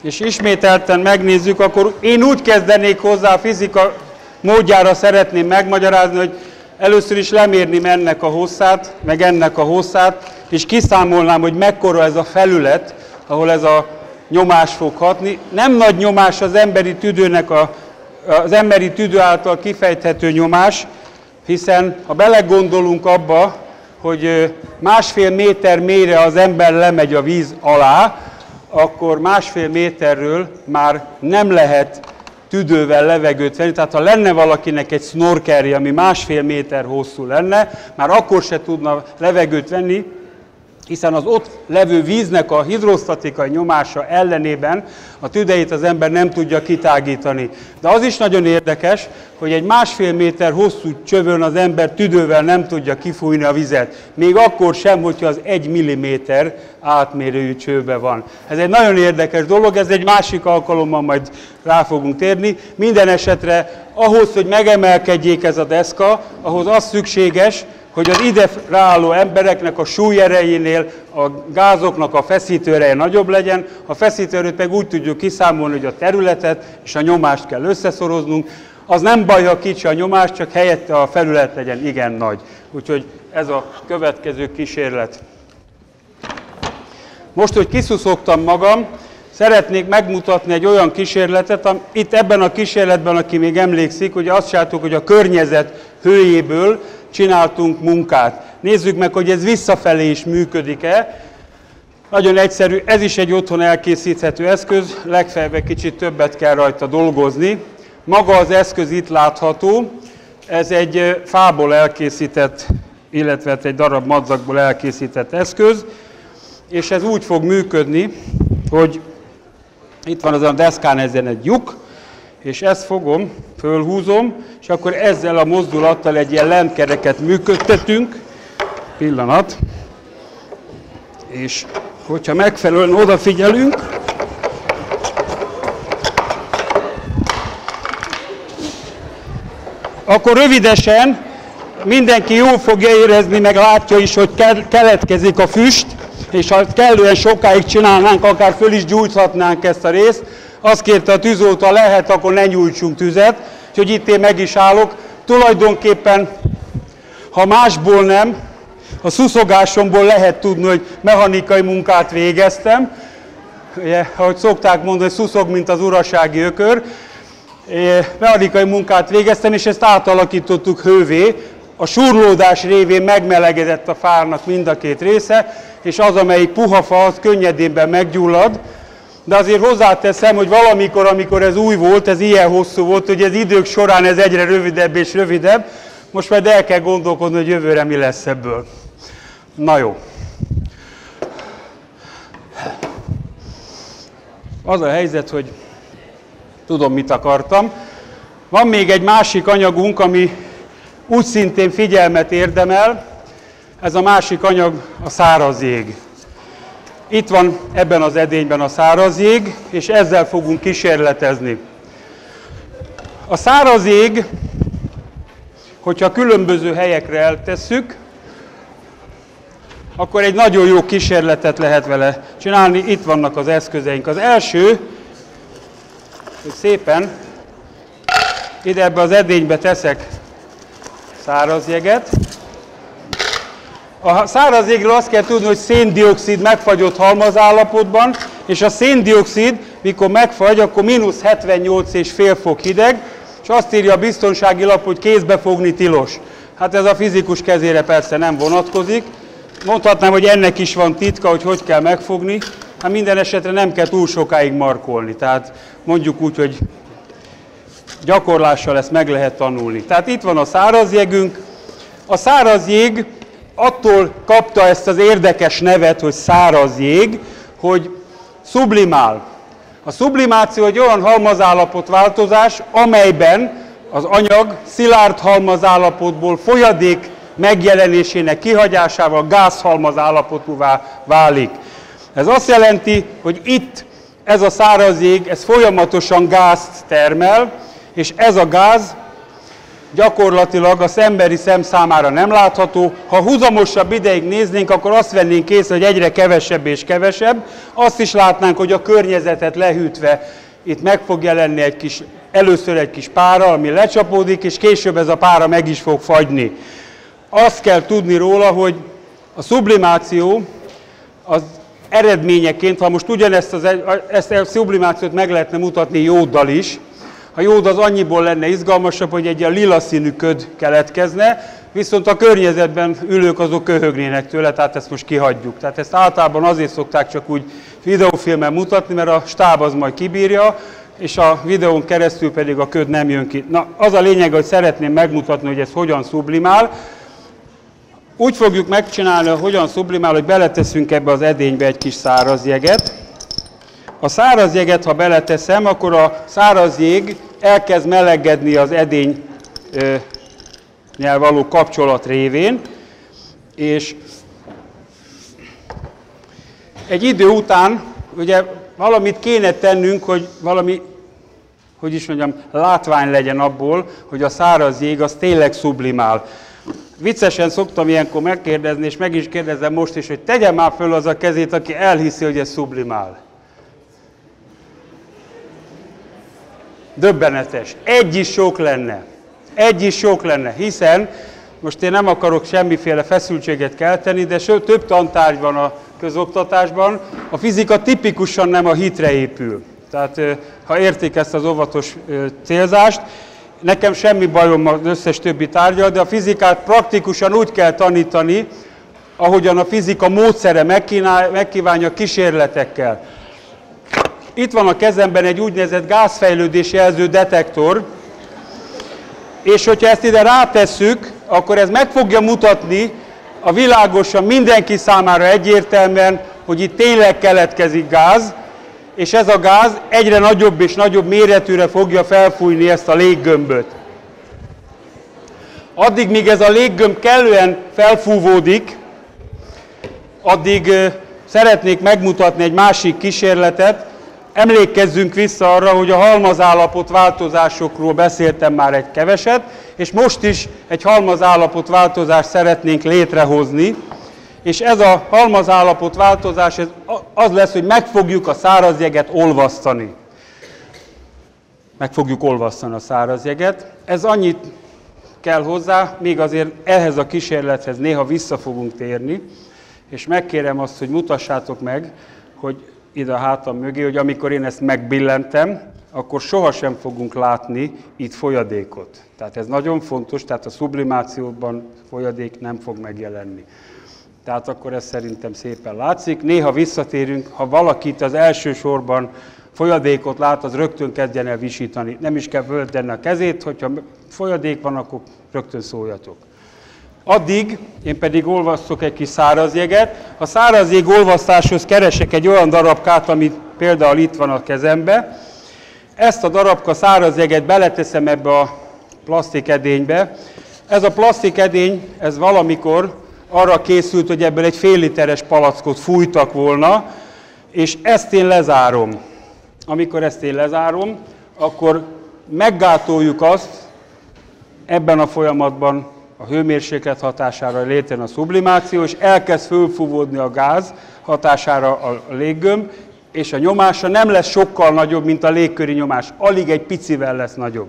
és ismételten megnézzük, akkor én úgy kezdenék hozzá a fizika módjára szeretném megmagyarázni, hogy először is lemérném ennek a hosszát, meg ennek a hosszát, és kiszámolnám, hogy mekkora ez a felület, ahol ez a nyomás fog hatni. Nem nagy nyomás az emberi tüdőnek a, az emberi tüdő által kifejthető nyomás, hiszen ha belegondolunk abba, hogy másfél méter mélyre az ember lemegy a víz alá, akkor másfél méterről már nem lehet tüdővel levegőt venni, tehát ha lenne valakinek egy snorkerje, ami másfél méter hosszú lenne, már akkor se tudna levegőt venni, hiszen az ott levő víznek a hidrosztatikai nyomása ellenében a tüdejét az ember nem tudja kitágítani. De az is nagyon érdekes, hogy egy másfél méter hosszú csövön az ember tüdővel nem tudja kifújni a vizet. Még akkor sem, hogyha az egy milliméter átmérőjű csőbe van. Ez egy nagyon érdekes dolog, ez egy másik alkalommal majd rá fogunk térni. Minden esetre ahhoz, hogy megemelkedjék ez a deszka, ahhoz az szükséges, hogy az ide ráálló embereknek a súlyerejénél a gázoknak a feszítőereje nagyobb legyen, a feszítőerőt meg úgy tudjuk kiszámolni, hogy a területet és a nyomást kell összeszoroznunk, az nem baj, ha kicsi a nyomás, csak helyette a felület legyen igen nagy. Úgyhogy ez a következő kísérlet. Most, hogy kiszuszogtam magam, szeretnék megmutatni egy olyan kísérletet, itt ebben a kísérletben, aki még emlékszik, hogy azt csináltuk, hogy a környezet hőjéből csináltunk munkát. Nézzük meg, hogy ez visszafelé is működik-e. Nagyon egyszerű, ez is egy otthon elkészíthető eszköz, legfeljebb kicsit többet kell rajta dolgozni. Maga az eszköz itt látható, ez egy fából elkészített, illetve egy darab madzagból elkészített eszköz, és ez úgy fog működni, hogy itt van az a deszkán ezen egy lyuk, és ezt fogom, fölhúzom, és akkor ezzel a mozdulattal egy ilyen lentkereket működtetünk, pillanat, és hogyha megfelelően odafigyelünk, akkor rövidesen mindenki jól fogja érezni, meg látja is, hogy keletkezik a füst, és ha kellően sokáig csinálnánk, akár föl is gyújthatnánk ezt a részt, azt kérte a tűzoltó, lehet, akkor ne nyújtsunk tüzet, úgyhogy itt én meg is állok. Tulajdonképpen, ha másból nem, a szuszogásomból lehet tudni, hogy mechanikai munkát végeztem. Ugye, ahogy szokták mondani, szuszog, mint az urasági ökör. Mechanikai munkát végeztem, és ezt átalakítottuk hővé. A surlódás révén megmelegedett a fárnak mind a két része, és az, amelyik puha fa, az könnyedénben meggyullad, de azért hozzáteszem, hogy valamikor, amikor ez új volt, ez ilyen hosszú volt, hogy ez idők során ez egyre rövidebb és rövidebb, most majd el kell gondolkodni, hogy jövőre mi lesz ebből. Na jó. Az a helyzet, hogy tudom, mit akartam. Van még egy másik anyagunk, ami úgy szintén figyelmet érdemel. Ez a másik anyag a száraz jég. Itt van ebben az edényben a száraz jég, és ezzel fogunk kísérletezni. A száraz jég, hogyha különböző helyekre eltesszük, akkor egy nagyon jó kísérletet lehet vele csinálni. Itt vannak az eszközeink. Az első, hogy szépen ide ebbe az edénybe teszek száraz jeget. A száraz égről azt kell tudni, hogy széndiokszid megfagyott halmazállapotban, és a széndiokszid, mikor megfagy, akkor mínusz 78,5 fok hideg, és azt írja a biztonsági lap, hogy kézbe fogni tilos. Hát ez a fizikus kezére persze nem vonatkozik. Mondhatnám, hogy ennek is van titka, hogy hogy kell megfogni. Hát minden esetre nem kell túl sokáig markolni. Tehát mondjuk úgy, hogy gyakorlással ezt meg lehet tanulni. Tehát itt van a száraz jégünk. A száraz jég attól kapta ezt az érdekes nevet, hogy száraz jég, hogy sublimál. A sublimáció egy olyan halmazállapot változás, amelyben az anyag szilárd halmazállapotból folyadék megjelenésének kihagyásával gázhalmazállapotúvá válik. Ez azt jelenti, hogy itt ez a száraz jég, ez folyamatosan gázt termel, és ez a gáz gyakorlatilag az emberi szem számára nem látható. Ha húzamosabb ideig néznénk, akkor azt vennénk észre, hogy egyre kevesebb és kevesebb. Azt is látnánk, hogy a környezetet lehűtve itt meg fog jelenni egy kis, először egy kis pára, ami lecsapódik, és később ez a pára meg is fog fagyni. Azt kell tudni róla, hogy a sublimáció az eredményeként, ha most ugyanezt az, ezt a sublimációt meg lehetne mutatni jóddal is, a jód az annyiból lenne izgalmasabb, hogy egy ilyen lila színű köd keletkezne, viszont a környezetben ülők azok köhögnének tőle, tehát ezt most kihagyjuk. Tehát ezt általában azért szokták csak úgy videófilmen mutatni, mert a stáb az majd kibírja, és a videón keresztül pedig a köd nem jön ki. Na, az a lényeg, hogy szeretném megmutatni, hogy ez hogyan sublimál. Úgy fogjuk megcsinálni, hogy hogyan sublimál, hogy beleteszünk ebbe az edénybe egy kis száraz jeget. A száraz jeget, ha beleteszem, akkor a száraz jég elkezd melegedni az edény való kapcsolat révén, és egy idő után ugye valamit kéne tennünk, hogy valami, hogy is mondjam, látvány legyen abból, hogy a száraz jég az tényleg sublimál. Viccesen szoktam ilyenkor megkérdezni, és meg is kérdezem most is, hogy tegye már föl az a kezét, aki elhiszi, hogy ez sublimál. Döbbenetes. Egy is sok lenne. Egy is sok lenne, hiszen most én nem akarok semmiféle feszültséget kelteni, de sőt, több tantárgy van a közoktatásban. A fizika tipikusan nem a hitre épül. Tehát ha érték ezt az óvatos célzást, nekem semmi bajom az összes többi tárgyal, de a fizikát praktikusan úgy kell tanítani, ahogyan a fizika módszere megkívánja kísérletekkel. Itt van a kezemben egy úgynevezett gázfejlődés jelző detektor, és hogyha ezt ide rátesszük, akkor ez meg fogja mutatni a világosan mindenki számára egyértelműen, hogy itt tényleg keletkezik gáz, és ez a gáz egyre nagyobb és nagyobb méretűre fogja felfújni ezt a léggömböt. Addig, míg ez a léggömb kellően felfúvódik, addig szeretnék megmutatni egy másik kísérletet, Emlékezzünk vissza arra, hogy a halmazállapot változásokról beszéltem már egy keveset, és most is egy halmazállapot változást szeretnénk létrehozni, és ez a halmazállapot változás ez az lesz, hogy meg fogjuk a szárazjeget olvasztani. Meg fogjuk olvasztani a szárazjeget. Ez annyit kell hozzá, még azért ehhez a kísérlethez néha vissza fogunk térni, és megkérem azt, hogy mutassátok meg, hogy ide a hátam mögé, hogy amikor én ezt megbillentem, akkor sohasem fogunk látni itt folyadékot. Tehát ez nagyon fontos, tehát a sublimációban folyadék nem fog megjelenni. Tehát akkor ez szerintem szépen látszik. Néha visszatérünk, ha valakit az első sorban folyadékot lát, az rögtön kezdjen el visítani. Nem is kell föltenni a kezét, hogyha folyadék van, akkor rögtön szóljatok. Addig én pedig olvasszok egy kis szárazjeget. A szárazjég olvasztáshoz keresek egy olyan darabkát, amit például itt van a kezembe. Ezt a darabka szárazjeget beleteszem ebbe a plastik edénybe. Ez a plastik edény, ez valamikor arra készült, hogy ebből egy fél literes palackot fújtak volna, és ezt én lezárom. Amikor ezt én lezárom, akkor meggátoljuk azt ebben a folyamatban, a hőmérséklet hatására létrejön a sublimáció, és elkezd fölfúvódni a gáz hatására a léggömb, és a nyomása nem lesz sokkal nagyobb, mint a légköri nyomás. Alig egy picivel lesz nagyobb.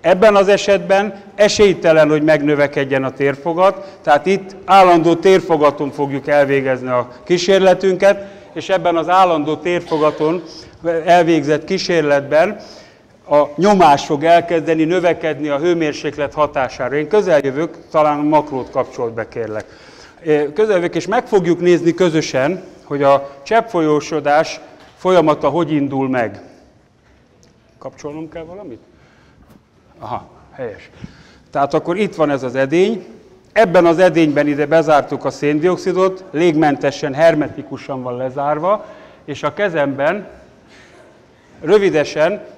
Ebben az esetben esélytelen, hogy megnövekedjen a térfogat, tehát itt állandó térfogaton fogjuk elvégezni a kísérletünket, és ebben az állandó térfogaton elvégzett kísérletben a nyomás fog elkezdeni növekedni a hőmérséklet hatására. Én közeljövök, talán a makrót kapcsolt be, kérlek. Közeljövök, és meg fogjuk nézni közösen, hogy a cseppfolyósodás folyamata hogy indul meg. Kapcsolnom kell valamit? Aha, helyes. Tehát akkor itt van ez az edény, ebben az edényben ide bezártuk a széndiokszidot, légmentesen, hermetikusan van lezárva, és a kezemben rövidesen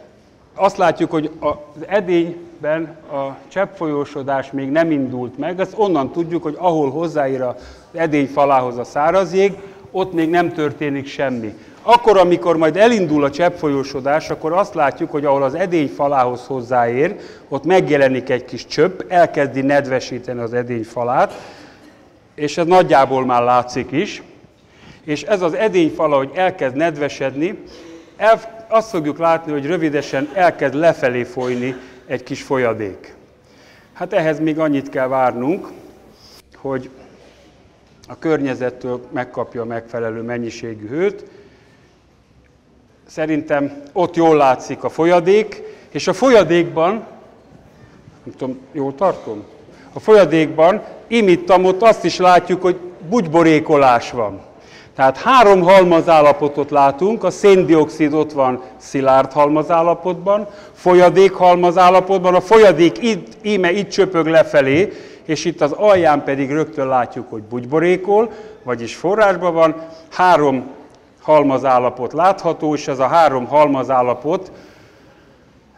azt látjuk, hogy az edényben a cseppfolyósodás még nem indult meg, ezt onnan tudjuk, hogy ahol hozzáír az edény falához a száraz jég, ott még nem történik semmi. Akkor, amikor majd elindul a cseppfolyósodás, akkor azt látjuk, hogy ahol az edény falához hozzáér, ott megjelenik egy kis csöpp, elkezdi nedvesíteni az edény falát, és ez nagyjából már látszik is. És ez az edényfala, hogy elkezd nedvesedni, el, azt fogjuk látni, hogy rövidesen elkezd lefelé folyni egy kis folyadék. Hát ehhez még annyit kell várnunk, hogy a környezettől megkapja a megfelelő mennyiségű hőt. Szerintem ott jól látszik a folyadék, és a folyadékban, nem tudom, jól tartom? A folyadékban, imittam, ott azt is látjuk, hogy bugyborékolás van. Tehát három halmazállapotot látunk, a széndiokszid ott van szilárd halmazállapotban, folyadék halmazállapotban, a folyadék itt, íme itt csöpög lefelé, és itt az alján pedig rögtön látjuk, hogy bugyborékol, vagyis forrásban van, három halmazállapot látható, és ez a három halmazállapot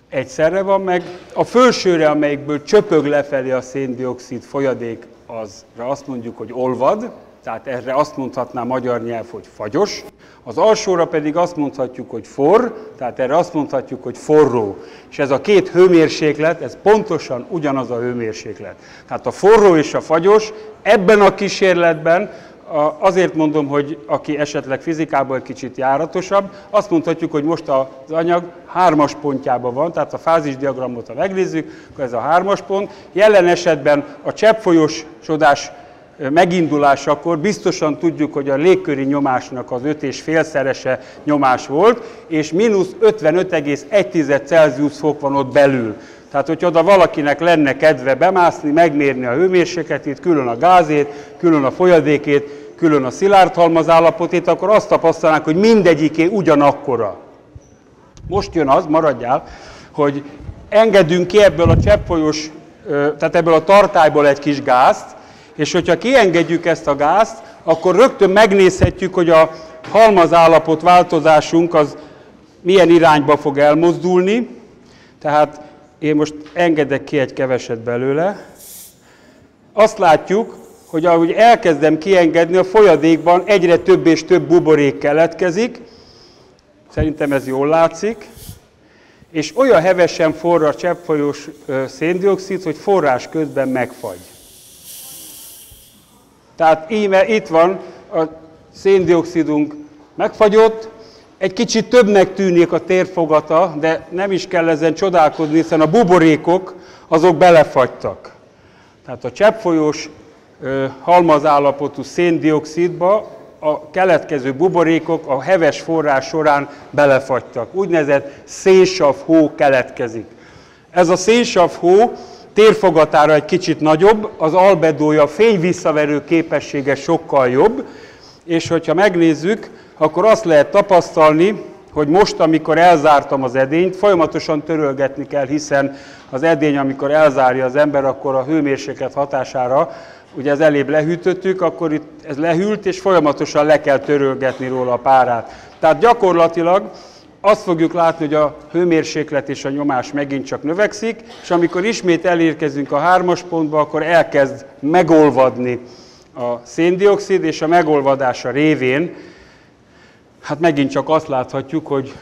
egyszerre van meg. A felsőre, amelyikből csöpög lefelé a széndiokszid folyadék, azra azt mondjuk, hogy olvad, tehát erre azt mondhatná magyar nyelv, hogy fagyos, az alsóra pedig azt mondhatjuk, hogy forr, tehát erre azt mondhatjuk, hogy forró. És ez a két hőmérséklet, ez pontosan ugyanaz a hőmérséklet. Tehát a forró és a fagyos ebben a kísérletben azért mondom, hogy aki esetleg fizikából egy kicsit járatosabb, azt mondhatjuk, hogy most az anyag hármas pontjában van, tehát a fázisdiagramot, ha megnézzük, akkor ez a hármas pont. Jelen esetben a cseppfolyósodás megindulásakor biztosan tudjuk, hogy a légköri nyomásnak az 5 és félszerese nyomás volt, és mínusz 55,1 Celsius fok van ott belül. Tehát, hogy oda valakinek lenne kedve bemászni, megmérni a hőmérsékletét, külön a gázét, külön a folyadékét, külön a szilárd halmaz állapotét, akkor azt tapasztalnánk, hogy mindegyiké ugyanakkora. Most jön az, maradjál, hogy engedünk ki ebből a cseppfolyós, tehát ebből a tartályból egy kis gázt, és hogyha kiengedjük ezt a gázt, akkor rögtön megnézhetjük, hogy a halmazállapot változásunk az milyen irányba fog elmozdulni. Tehát én most engedek ki egy keveset belőle. Azt látjuk, hogy ahogy elkezdem kiengedni, a folyadékban egyre több és több buborék keletkezik. Szerintem ez jól látszik. És olyan hevesen forra a cseppfolyós széndiokszid, hogy forrás közben megfagy. Tehát íme itt van, a széndiokszidunk megfagyott, egy kicsit többnek tűnik a térfogata, de nem is kell ezen csodálkozni, hiszen a buborékok azok belefagytak. Tehát a cseppfolyós halmazállapotú széndiokszidba a keletkező buborékok a heves forrás során belefagytak. Úgynevezett szénsav hó keletkezik. Ez a szénsav hó térfogatára egy kicsit nagyobb, az albedója fényvisszaverő képessége sokkal jobb, és hogyha megnézzük, akkor azt lehet tapasztalni, hogy most, amikor elzártam az edényt, folyamatosan törölgetni kell, hiszen az edény, amikor elzárja az ember, akkor a hőmérséklet hatására, ugye ez elébb lehűtöttük, akkor itt ez lehűlt, és folyamatosan le kell törölgetni róla a párát. Tehát gyakorlatilag azt fogjuk látni, hogy a hőmérséklet és a nyomás megint csak növekszik, és amikor ismét elérkezünk a hármas pontba, akkor elkezd megolvadni a széndiokszid és a megolvadása révén, hát megint csak azt láthatjuk, hogy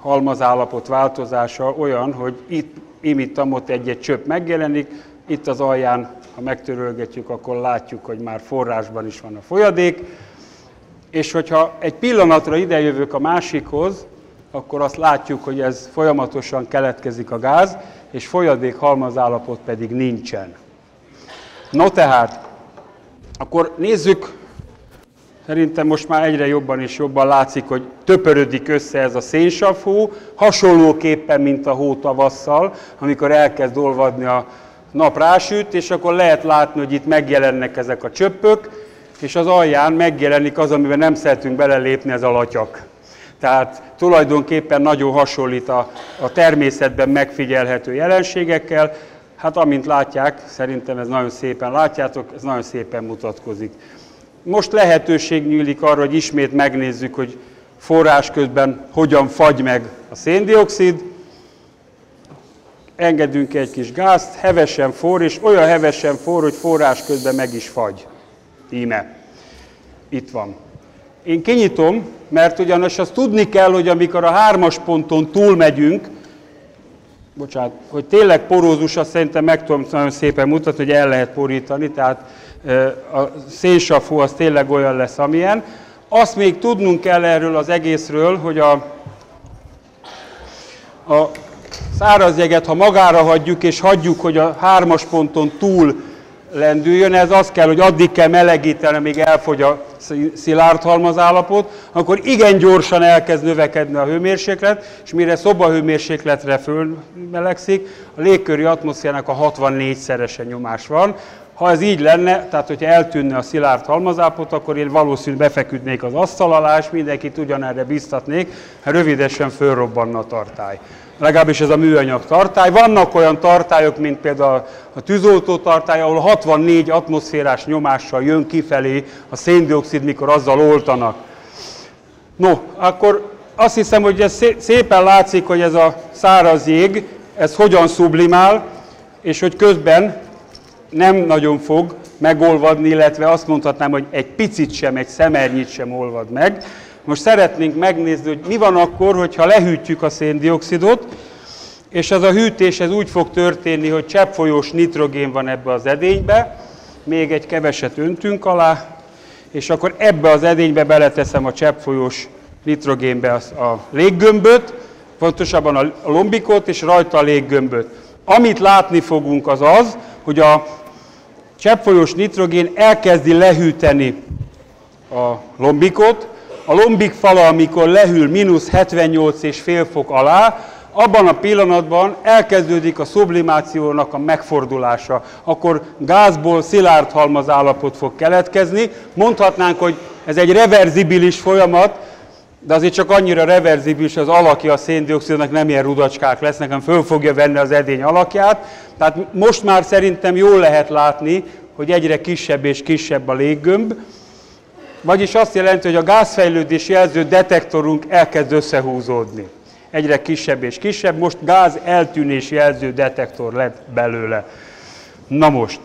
halmazállapot változása olyan, hogy itt, itt ott egy-egy csöpp megjelenik, itt az alján, ha megtörölgetjük, akkor látjuk, hogy már forrásban is van a folyadék, és hogyha egy pillanatra idejövök a másikhoz, akkor azt látjuk, hogy ez folyamatosan keletkezik a gáz, és folyadék halmazállapot pedig nincsen. No tehát, akkor nézzük, szerintem most már egyre jobban és jobban látszik, hogy töpörödik össze ez a szénsav hó, hasonlóképpen, mint a hó tavasszal, amikor elkezd olvadni a nap rásüt, és akkor lehet látni, hogy itt megjelennek ezek a csöppök, és az alján megjelenik az, amiben nem szeretünk belelépni, ez a latyak. Tehát tulajdonképpen nagyon hasonlít a, a természetben megfigyelhető jelenségekkel. Hát amint látják, szerintem ez nagyon szépen látjátok, ez nagyon szépen mutatkozik. Most lehetőség nyílik arra, hogy ismét megnézzük, hogy forrás közben hogyan fagy meg a széndiokszid. Engedünk egy kis gázt, hevesen forr, és olyan hevesen forr, hogy forrás közben meg is fagy. Íme. Itt van. Én kinyitom, mert ugyanis azt tudni kell, hogy amikor a hármas ponton túlmegyünk, bocsánat, hogy tényleg porózus, azt szerintem meg tudom nagyon szépen mutatni, hogy el lehet porítani, tehát a szénsavú az tényleg olyan lesz, amilyen. Azt még tudnunk kell erről az egészről, hogy a, a száraz jeget, ha magára hagyjuk, és hagyjuk, hogy a hármas ponton túl lendüljön, ez az kell, hogy addig kell melegíteni, amíg elfogy a szilárd halmazállapot, akkor igen gyorsan elkezd növekedni a hőmérséklet, és mire szobahőmérsékletre fölmelegszik, a légköri atmoszférának a 64-szerese nyomás van. Ha ez így lenne, tehát hogyha eltűnne a szilárd halmazállapot, akkor én valószínűleg befeküdnék az asztal alá, és mindenkit ugyanerre biztatnék, hát rövidesen fölrobbanna a tartály legalábbis ez a műanyag tartály. Vannak olyan tartályok, mint például a tűzoltó tartály, ahol 64 atmoszférás nyomással jön kifelé a széndiokszid, mikor azzal oltanak. No, akkor azt hiszem, hogy ez szépen látszik, hogy ez a száraz jég, ez hogyan sublimál, és hogy közben nem nagyon fog megolvadni, illetve azt mondhatnám, hogy egy picit sem, egy szemernyit sem olvad meg. Most szeretnénk megnézni, hogy mi van akkor, hogyha lehűtjük a széndiokszidot, és ez a hűtés ez úgy fog történni, hogy cseppfolyós nitrogén van ebbe az edénybe, még egy keveset öntünk alá, és akkor ebbe az edénybe beleteszem a cseppfolyós nitrogénbe a léggömböt, pontosabban a lombikot, és rajta a léggömböt. Amit látni fogunk az az, hogy a cseppfolyós nitrogén elkezdi lehűteni a lombikot, a lombik fala, amikor lehűl mínusz 78,5 fok alá, abban a pillanatban elkezdődik a sublimációnak a megfordulása. Akkor gázból szilárd halmaz állapot fog keletkezni. Mondhatnánk, hogy ez egy reverzibilis folyamat, de azért csak annyira reverzibilis az alakja a széndiokszidnak, nem ilyen rudacskák lesznek, hanem föl fogja venni az edény alakját. Tehát most már szerintem jól lehet látni, hogy egyre kisebb és kisebb a léggömb, vagyis azt jelenti, hogy a gázfejlődés jelző detektorunk elkezd összehúzódni. Egyre kisebb és kisebb, most gáz eltűnés jelző detektor lett belőle. Na most,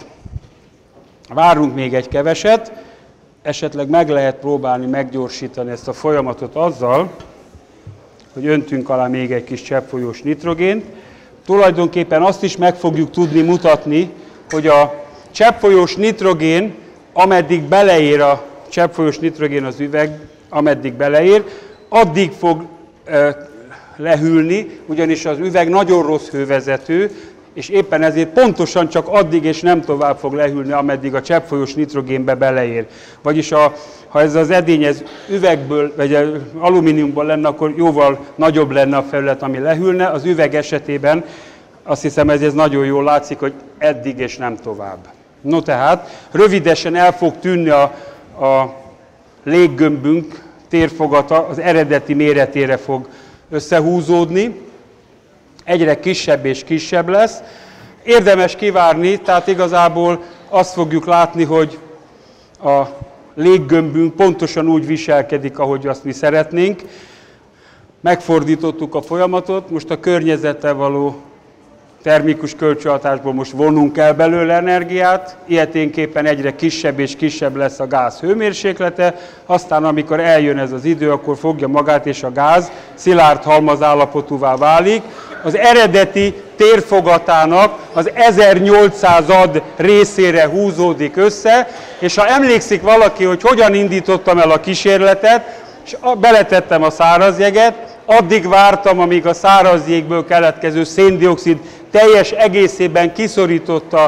várunk még egy keveset, esetleg meg lehet próbálni meggyorsítani ezt a folyamatot azzal, hogy öntünk alá még egy kis cseppfolyós nitrogént. Tulajdonképpen azt is meg fogjuk tudni mutatni, hogy a cseppfolyós nitrogén, ameddig beleér a cseppfolyós nitrogén az üveg, ameddig beleér, addig fog lehűlni, ugyanis az üveg nagyon rossz hővezető, és éppen ezért pontosan csak addig és nem tovább fog lehűlni, ameddig a cseppfolyós nitrogénbe beleér. Vagyis a, ha ez az edény ez üvegből, vagy alumíniumból lenne, akkor jóval nagyobb lenne a felület, ami lehűlne. Az üveg esetében azt hiszem ez, ez nagyon jól látszik, hogy eddig és nem tovább. No tehát, rövidesen el fog tűnni a, a léggömbünk térfogata az eredeti méretére fog összehúzódni, egyre kisebb és kisebb lesz. Érdemes kivárni, tehát igazából azt fogjuk látni, hogy a léggömbünk pontosan úgy viselkedik, ahogy azt mi szeretnénk. Megfordítottuk a folyamatot, most a környezettel való termikus kölcsönhatásból most vonunk el belőle energiát, ilyeténképpen egyre kisebb és kisebb lesz a gáz hőmérséklete, aztán amikor eljön ez az idő, akkor fogja magát, és a gáz szilárd halmaz állapotúvá válik. Az eredeti térfogatának az 1800 ad részére húzódik össze, és ha emlékszik valaki, hogy hogyan indítottam el a kísérletet, és beletettem a száraz jeget, addig vártam, amíg a száraz jégből keletkező széndiokszid teljes egészében kiszorította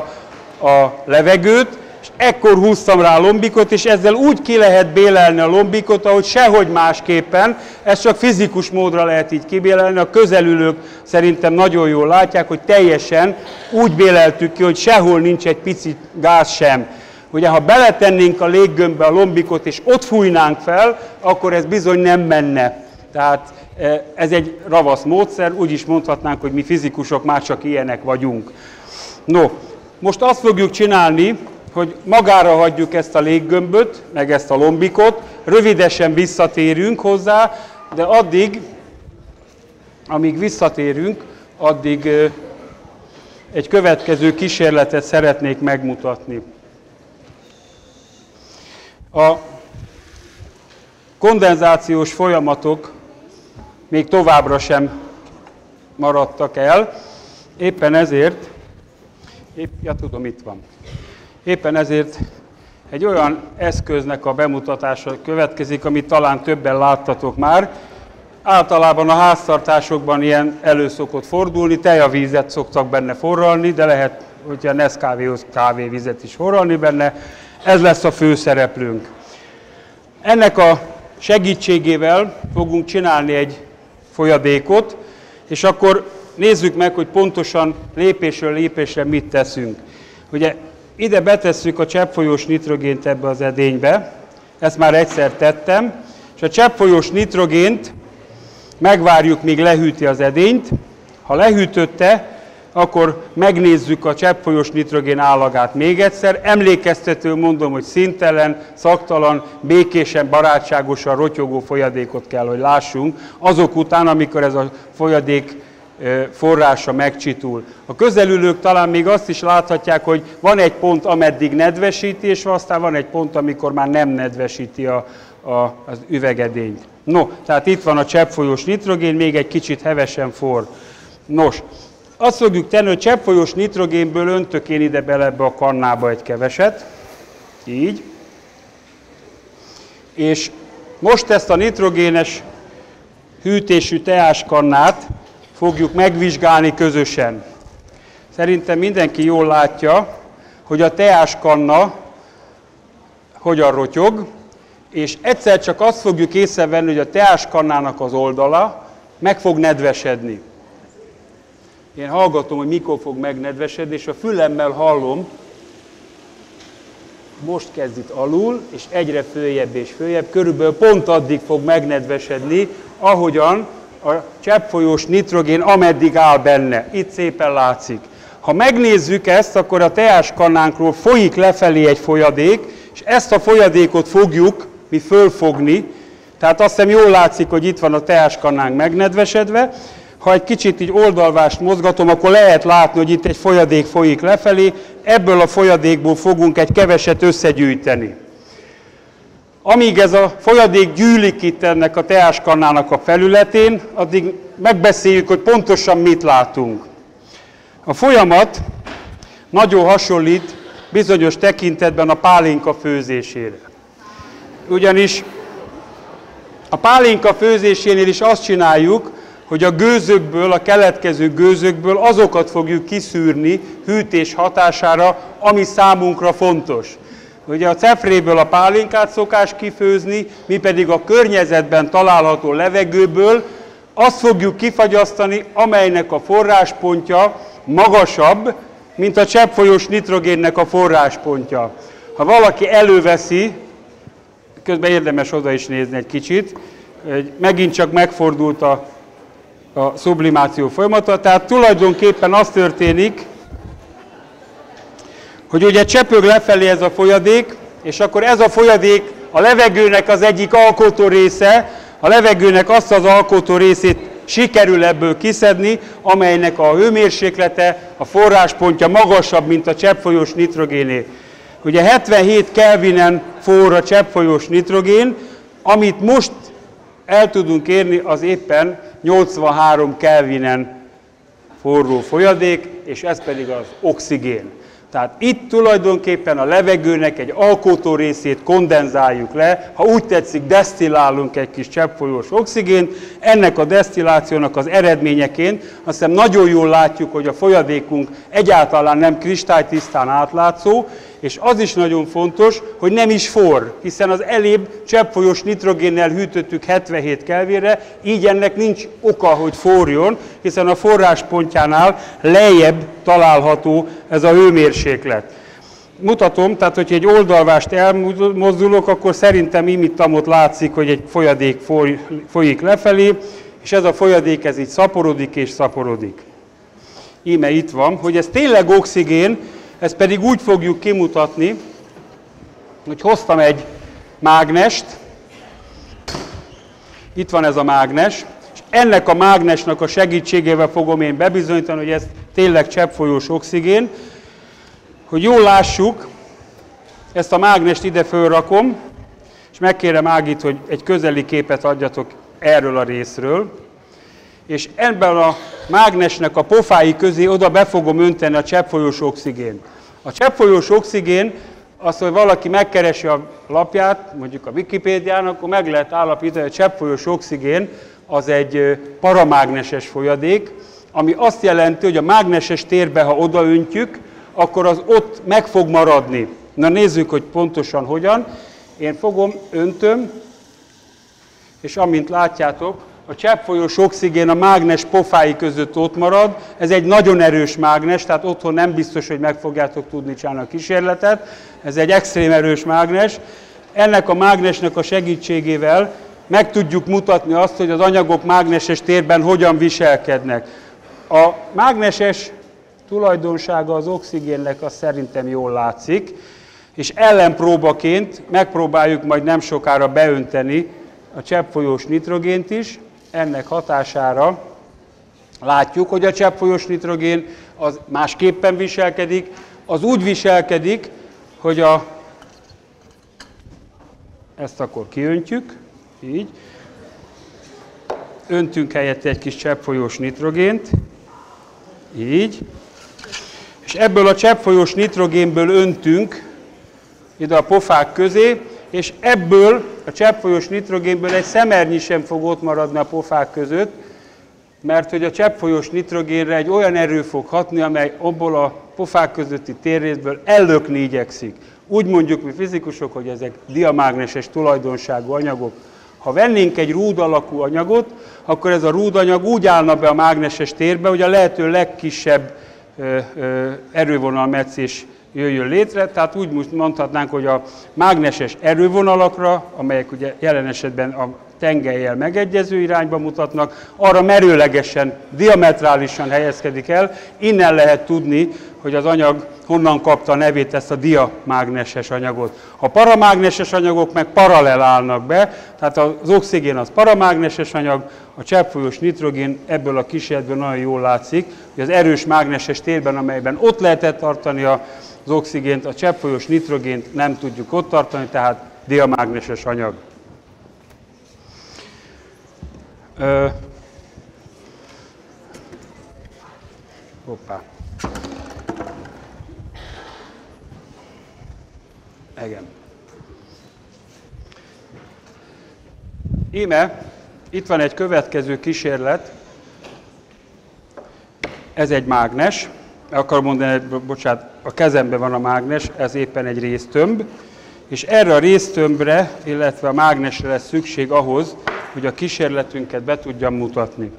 a levegőt, és ekkor húztam rá a lombikot, és ezzel úgy ki lehet bélelni a lombikot, ahogy sehogy másképpen, ezt csak fizikus módra lehet így kibélelni, a közelülők szerintem nagyon jól látják, hogy teljesen úgy béleltük ki, hogy sehol nincs egy pici gáz sem. Ugye, ha beletennénk a léggömbbe a lombikot, és ott fújnánk fel, akkor ez bizony nem menne. Tehát e, ez egy ravasz módszer, úgy is mondhatnánk, hogy mi fizikusok már csak ilyenek vagyunk. No, most azt fogjuk csinálni, hogy magára hagyjuk ezt a léggömböt, meg ezt a lombikot, rövidesen visszatérünk hozzá, de addig, amíg visszatérünk, addig e, egy következő kísérletet szeretnék megmutatni. A kondenzációs folyamatok még továbbra sem maradtak el, éppen ezért, épp, ja tudom, itt van, éppen ezért egy olyan eszköznek a bemutatása következik, amit talán többen láttatok már. Általában a háztartásokban ilyen elő szokott fordulni, tejavízet szoktak benne forralni, de lehet, hogyha Nescaféhoz kávévizet is forralni benne. Ez lesz a főszereplőnk. Ennek a segítségével fogunk csinálni egy folyadékot, és akkor nézzük meg, hogy pontosan lépésről lépésre mit teszünk. Ugye ide betesszük a cseppfolyós nitrogént ebbe az edénybe, ezt már egyszer tettem, és a cseppfolyós nitrogént megvárjuk, míg lehűti az edényt. Ha lehűtötte, akkor megnézzük a cseppfolyós nitrogén állagát még egyszer. Emlékeztető mondom, hogy szintelen, szaktalan, békésen, barátságosan rotyogó folyadékot kell, hogy lássunk, azok után, amikor ez a folyadék forrása megcsitul. A közelülők talán még azt is láthatják, hogy van egy pont, ameddig nedvesíti, és aztán van egy pont, amikor már nem nedvesíti a, a, az üvegedényt. No, tehát itt van a cseppfolyós nitrogén, még egy kicsit hevesen for. Nos, azt fogjuk tenni, hogy cseppfolyós nitrogénből öntök én ide bele ebbe a kannába egy keveset, így, és most ezt a nitrogénes hűtésű teáskannát fogjuk megvizsgálni közösen. Szerintem mindenki jól látja, hogy a teáskanna hogyan rotyog, és egyszer csak azt fogjuk észrevenni, hogy a teáskannának az oldala meg fog nedvesedni. Én hallgatom, hogy mikor fog megnedvesedni, és a fülemmel hallom, most kezd itt alul, és egyre följebb és följebb, körülbelül pont addig fog megnedvesedni, ahogyan a cseppfolyós nitrogén ameddig áll benne. Itt szépen látszik. Ha megnézzük ezt, akkor a teáskannánkról folyik lefelé egy folyadék, és ezt a folyadékot fogjuk mi fölfogni, tehát azt hiszem jól látszik, hogy itt van a teáskannánk megnedvesedve, ha egy kicsit így oldalvást mozgatom, akkor lehet látni, hogy itt egy folyadék folyik lefelé, ebből a folyadékból fogunk egy keveset összegyűjteni. Amíg ez a folyadék gyűlik itt ennek a teáskannának a felületén, addig megbeszéljük, hogy pontosan mit látunk. A folyamat nagyon hasonlít bizonyos tekintetben a pálinka főzésére. Ugyanis a pálinka főzésénél is azt csináljuk, hogy a gőzökből, a keletkező gőzökből azokat fogjuk kiszűrni hűtés hatására, ami számunkra fontos. Ugye a cefréből a pálinkát szokás kifőzni, mi pedig a környezetben található levegőből azt fogjuk kifagyasztani, amelynek a forráspontja magasabb, mint a cseppfolyós nitrogénnek a forráspontja. Ha valaki előveszi, közben érdemes oda is nézni egy kicsit, megint csak megfordult a a sublimáció folyamata. Tehát tulajdonképpen az történik, hogy ugye csepög lefelé ez a folyadék, és akkor ez a folyadék a levegőnek az egyik alkotó része, a levegőnek azt az alkotó részét sikerül ebből kiszedni, amelynek a hőmérséklete, a forráspontja magasabb, mint a cseppfolyós nitrogéné. Ugye 77 Kelvinen forr a cseppfolyós nitrogén, amit most el tudunk érni, az éppen 83 Kelvinen forró folyadék, és ez pedig az oxigén. Tehát itt tulajdonképpen a levegőnek egy alkotó részét kondenzáljuk le, ha úgy tetszik, desztillálunk egy kis cseppfolyós oxigént, ennek a desztillációnak az eredményeként azt hiszem nagyon jól látjuk, hogy a folyadékunk egyáltalán nem kristálytisztán átlátszó, és az is nagyon fontos, hogy nem is forr, hiszen az elébb cseppfolyós nitrogénnel hűtöttük 77 kelvére, így ennek nincs oka, hogy forjon, hiszen a forráspontjánál lejjebb található ez a hőmérséklet. Mutatom, tehát hogyha egy oldalvást elmozdulok, akkor szerintem imittamot látszik, hogy egy folyadék folyik lefelé, és ez a folyadék ez így szaporodik és szaporodik. Íme itt van, hogy ez tényleg oxigén, ezt pedig úgy fogjuk kimutatni, hogy hoztam egy mágnest, itt van ez a mágnes, és ennek a mágnesnak a segítségével fogom én bebizonyítani, hogy ez tényleg cseppfolyós oxigén, hogy jól lássuk, ezt a mágnest ide fölrakom, és megkérem Ágit, hogy egy közeli képet adjatok erről a részről és ebben a mágnesnek a pofái közé oda be fogom önteni a cseppfolyós oxigént. A cseppfolyós oxigén, az, hogy valaki megkeresi a lapját, mondjuk a Wikipédián, akkor meg lehet állapítani, hogy a cseppfolyós oxigén az egy paramágneses folyadék, ami azt jelenti, hogy a mágneses térbe, ha odaöntjük, akkor az ott meg fog maradni. Na nézzük, hogy pontosan hogyan. Én fogom, öntöm, és amint látjátok, a cseppfolyós oxigén a mágnes pofái között ott marad. Ez egy nagyon erős mágnes, tehát otthon nem biztos, hogy meg fogjátok tudni csinálni a kísérletet. Ez egy extrém erős mágnes. Ennek a mágnesnek a segítségével meg tudjuk mutatni azt, hogy az anyagok mágneses térben hogyan viselkednek. A mágneses tulajdonsága az oxigénnek az szerintem jól látszik, és ellenpróbaként megpróbáljuk majd nem sokára beönteni a cseppfolyós nitrogént is, ennek hatására látjuk, hogy a cseppfolyós nitrogén az másképpen viselkedik, az úgy viselkedik, hogy a, ezt akkor kiöntjük, így, öntünk helyette egy kis cseppfolyós nitrogént, így, és ebből a cseppfolyós nitrogénből öntünk ide a pofák közé, és ebből a cseppfolyós nitrogénből egy szemernyi sem fog ott maradni a pofák között, mert hogy a cseppfolyós nitrogénre egy olyan erő fog hatni, amely abból a pofák közötti térrészből ellökni igyekszik. Úgy mondjuk mi fizikusok, hogy ezek diamágneses tulajdonságú anyagok. Ha vennénk egy rúd alakú anyagot, akkor ez a rúdanyag úgy állna be a mágneses térbe, hogy a lehető legkisebb erővonalmetszés jöjjön létre, tehát úgy mondhatnánk, hogy a mágneses erővonalakra, amelyek ugye jelen esetben a tengelyel megegyező irányba mutatnak, arra merőlegesen, diametrálisan helyezkedik el. Innen lehet tudni, hogy az anyag honnan kapta a nevét ezt a diamágneses anyagot. A paramágneses anyagok meg paralel állnak be, tehát az oxigén az paramágneses anyag, a cseppfolyós nitrogén ebből a kísérletből nagyon jól látszik, hogy az erős mágneses térben, amelyben ott lehetett tartani az oxigént, a cseppfolyós nitrogént nem tudjuk ott tartani, tehát diamágneses anyag. Ö, hoppá. Igen. Íme, itt van egy következő kísérlet, ez egy mágnes, akarom mondani, bocsánat, a kezemben van a mágnes, ez éppen egy résztömb, és erre a résztömbre, illetve a mágnesre lesz szükség ahhoz, hogy a kísérletünket be tudjam mutatni.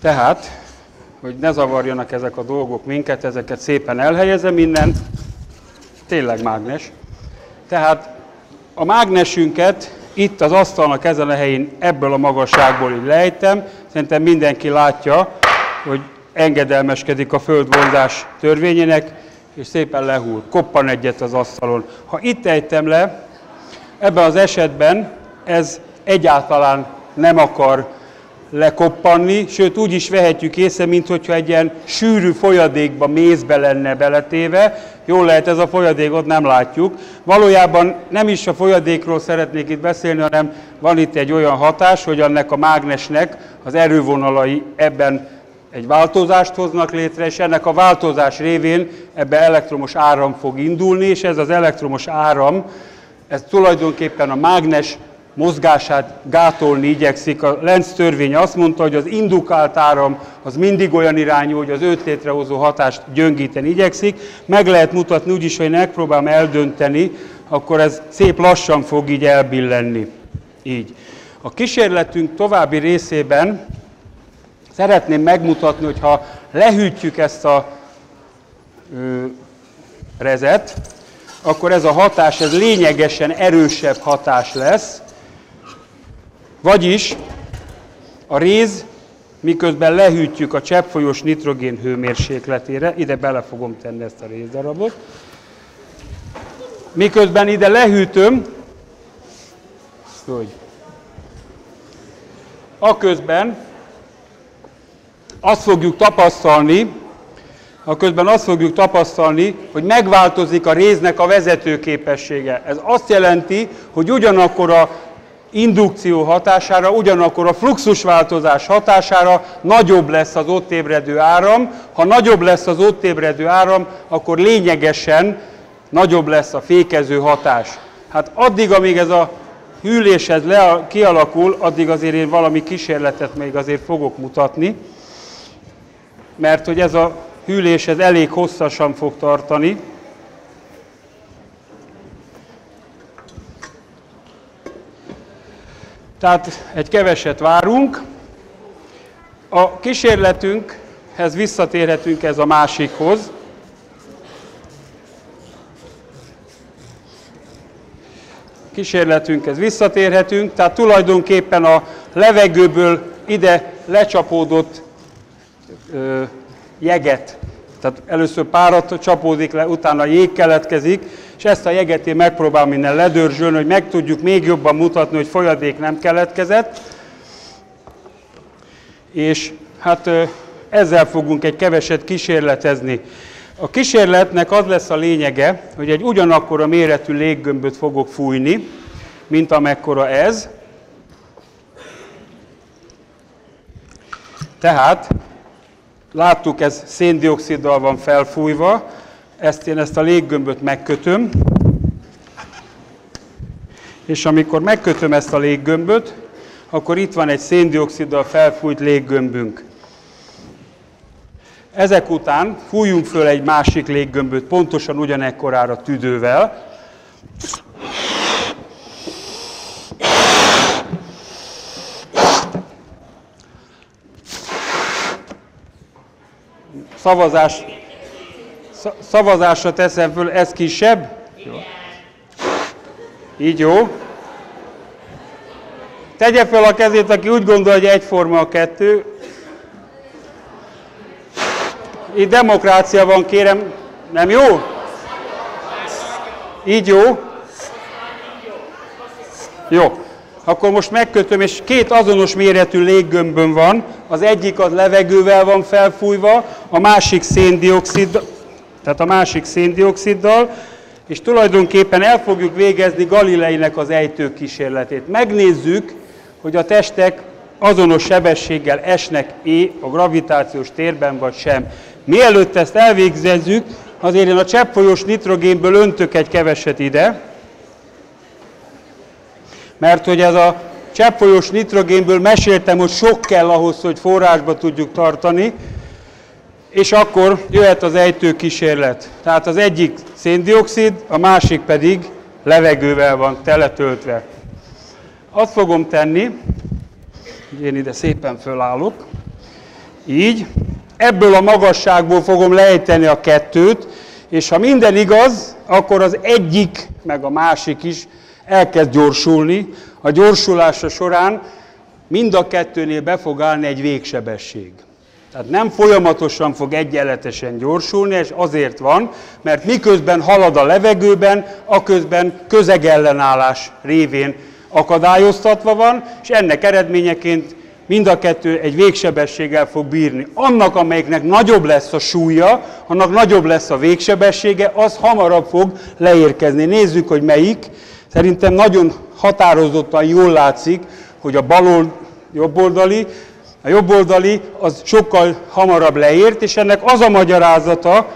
Tehát, hogy ne zavarjanak ezek a dolgok minket, ezeket szépen elhelyezem innen, tényleg mágnes. Tehát a mágnesünket itt az asztalnak ezen a helyén ebből a magasságból így lejtem. Szerintem mindenki látja, hogy engedelmeskedik a földvonzás törvényének, és szépen lehúl. Koppan egyet az asztalon. Ha itt ejtem le, ebben az esetben ez egyáltalán nem akar lekoppanni, sőt úgy is vehetjük észre, mintha egy ilyen sűrű folyadékba mézbe lenne beletéve. Jól lehet, ez a folyadékot nem látjuk. Valójában nem is a folyadékról szeretnék itt beszélni, hanem van itt egy olyan hatás, hogy annak a mágnesnek az erővonalai ebben egy változást hoznak létre, és ennek a változás révén ebbe elektromos áram fog indulni, és ez az elektromos áram, ez tulajdonképpen a mágnes mozgását gátolni igyekszik. A Lenz törvény azt mondta, hogy az indukált áram az mindig olyan irányú, hogy az őt létrehozó hatást gyöngíteni igyekszik. Meg lehet mutatni úgy is, hogy megpróbálom eldönteni, akkor ez szép lassan fog így elbillenni. Így. A kísérletünk további részében szeretném megmutatni, hogy ha lehűtjük ezt a ö, rezet, akkor ez a hatás, ez lényegesen erősebb hatás lesz, vagyis a réz, miközben lehűtjük a cseppfolyós nitrogén hőmérsékletére, ide bele fogom tenni ezt a rézdarabot, miközben ide lehűtöm, hogy aközben azt fogjuk tapasztalni, aközben azt fogjuk tapasztalni, hogy megváltozik a réznek a vezetőképessége. Ez azt jelenti, hogy ugyanakkor a indukció hatására, ugyanakkor a fluxusváltozás hatására nagyobb lesz az ott ébredő áram. Ha nagyobb lesz az ott ébredő áram, akkor lényegesen nagyobb lesz a fékező hatás. Hát addig, amíg ez a hűlés ez le, kialakul, addig azért én valami kísérletet még azért fogok mutatni, mert hogy ez a hűlés ez elég hosszasan fog tartani. Tehát egy keveset várunk. A kísérletünkhez visszatérhetünk ez a másikhoz. Kísérletünkhez visszatérhetünk, tehát tulajdonképpen a levegőből ide lecsapódott ö, jeget, tehát először párat csapódik le, utána jég keletkezik, és ezt a jeget én megpróbálom minden ledörzsölni, hogy meg tudjuk még jobban mutatni, hogy folyadék nem keletkezett. És hát ezzel fogunk egy keveset kísérletezni. A kísérletnek az lesz a lényege, hogy egy ugyanakkora méretű léggömböt fogok fújni, mint amekkora ez. Tehát láttuk, ez széndioksziddal van felfújva, ezt én ezt a léggömböt megkötöm, és amikor megkötöm ezt a léggömböt, akkor itt van egy széndioksziddal felfújt léggömbünk. Ezek után fújjunk föl egy másik léggömböt pontosan ugyanekkorára tüdővel. Szavazás szavazásra teszem föl, ez kisebb? Jó. Így jó. Tegye fel a kezét, aki úgy gondolja, hogy egyforma a kettő. Itt demokrácia van, kérem. Nem jó? Így jó? Jó. Akkor most megkötöm, és két azonos méretű léggömbön van. Az egyik az levegővel van felfújva, a másik széndiokszid, tehát a másik széndioksziddal, és tulajdonképpen el fogjuk végezni Galileinek az ejtő kísérletét. Megnézzük, hogy a testek azonos sebességgel esnek é a gravitációs térben, vagy sem. Mielőtt ezt elvégzezzük, azért én a cseppfolyós nitrogénből öntök egy keveset ide, mert hogy ez a cseppfolyós nitrogénből meséltem, hogy sok kell ahhoz, hogy forrásba tudjuk tartani, és akkor jöhet az ejtő kísérlet. Tehát az egyik széndiokszid, a másik pedig levegővel van teletöltve. Azt fogom tenni, én ide szépen fölállok, így, ebből a magasságból fogom lejteni a kettőt, és ha minden igaz, akkor az egyik, meg a másik is elkezd gyorsulni. A gyorsulása során mind a kettőnél be fog állni egy végsebesség. Tehát nem folyamatosan fog egyenletesen gyorsulni, és azért van, mert miközben halad a levegőben, aközben közegellenállás révén akadályoztatva van, és ennek eredményeként mind a kettő egy végsebességgel fog bírni. Annak, amelyiknek nagyobb lesz a súlya, annak nagyobb lesz a végsebessége, az hamarabb fog leérkezni. Nézzük, hogy melyik. Szerintem nagyon határozottan jól látszik, hogy a bal jobboldali, a jobboldali az sokkal hamarabb leért, és ennek az a magyarázata,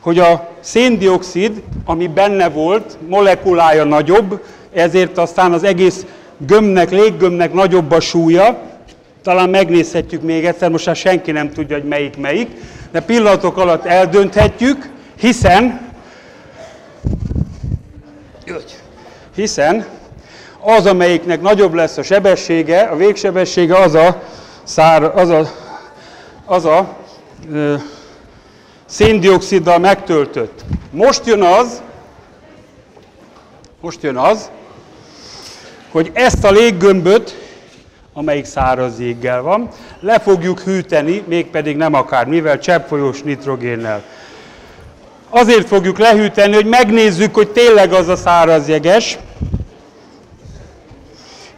hogy a széndiokszid, ami benne volt, molekulája nagyobb, ezért aztán az egész gömbnek, léggömbnek nagyobb a súlya, talán megnézhetjük még egyszer, most már senki nem tudja, hogy melyik melyik, de pillanatok alatt eldönthetjük, hiszen, hiszen az, amelyiknek nagyobb lesz a sebessége, a végsebessége, az a, szár, az a, az a ö, széndioksziddal megtöltött. Most jön az, most jön az, hogy ezt a léggömböt amelyik száraz jéggel van. Le fogjuk hűteni, mégpedig nem akár mivel, cseppfolyós nitrogénnel. Azért fogjuk lehűteni, hogy megnézzük, hogy tényleg az a száraz jeges,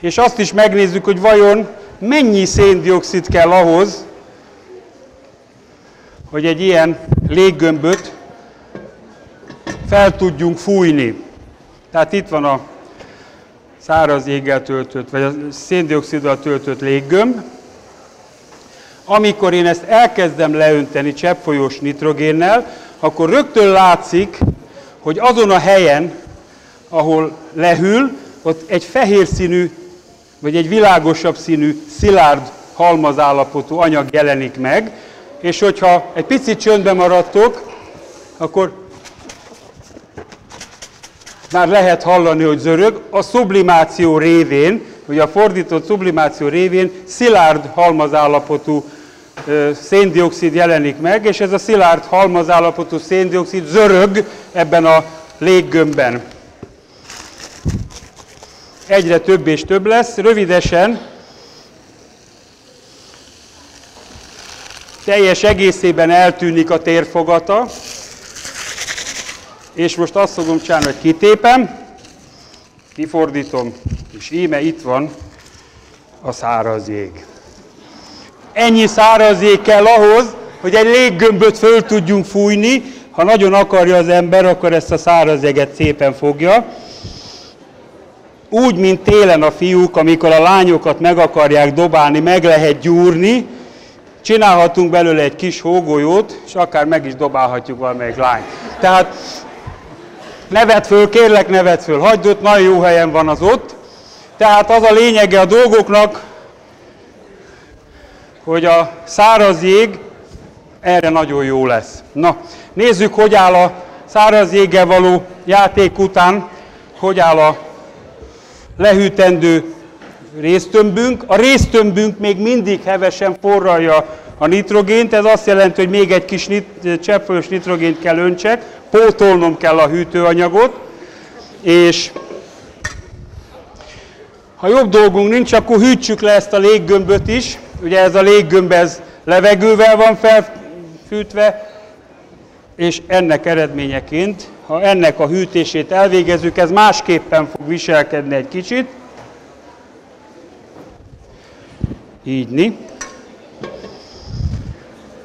és azt is megnézzük, hogy vajon mennyi széndiokszid kell ahhoz, hogy egy ilyen léggömböt fel tudjunk fújni. Tehát itt van a száraz éggel töltött, vagy a széndioksziddal töltött léggömb, amikor én ezt elkezdem leönteni cseppfolyós nitrogénnel, akkor rögtön látszik, hogy azon a helyen, ahol lehűl, ott egy fehér színű, vagy egy világosabb színű, szilárd halmazállapotú anyag jelenik meg, és hogyha egy picit csöndben maradtok, akkor már lehet hallani, hogy zörög, a sublimáció révén, vagy a fordított sublimáció révén szilárd halmazállapotú széndiokszid jelenik meg, és ez a szilárd halmazállapotú széndiokszid zörög ebben a léggömbben. Egyre több és több lesz. Rövidesen teljes egészében eltűnik a térfogata, és most azt fogom csinálni, hogy kitépem, kifordítom, és íme itt van a száraz jég. Ennyi száraz kell ahhoz, hogy egy léggömböt föl tudjunk fújni. Ha nagyon akarja az ember, akkor ezt a száraz jeget szépen fogja. Úgy, mint télen a fiúk, amikor a lányokat meg akarják dobálni, meg lehet gyúrni, csinálhatunk belőle egy kis hógolyót, és akár meg is dobálhatjuk valamelyik lány. Tehát nevet föl, kérlek nevet föl, hagyd ott, nagyon jó helyen van az ott. Tehát az a lényege a dolgoknak, hogy a száraz jég erre nagyon jó lesz. Na, nézzük, hogy áll a száraz jéggel való játék után, hogy áll a lehűtendő résztömbünk. A résztömbünk még mindig hevesen forralja a nitrogént, ez azt jelenti, hogy még egy kis nit- cseppfolyós nitrogént kell öntsek, pótolnom kell a hűtőanyagot, és ha jobb dolgunk nincs, akkor hűtsük le ezt a léggömböt is. Ugye ez a léggömb ez levegővel van felfűtve, és ennek eredményeként, ha ennek a hűtését elvégezzük, ez másképpen fog viselkedni egy kicsit. Ígyni.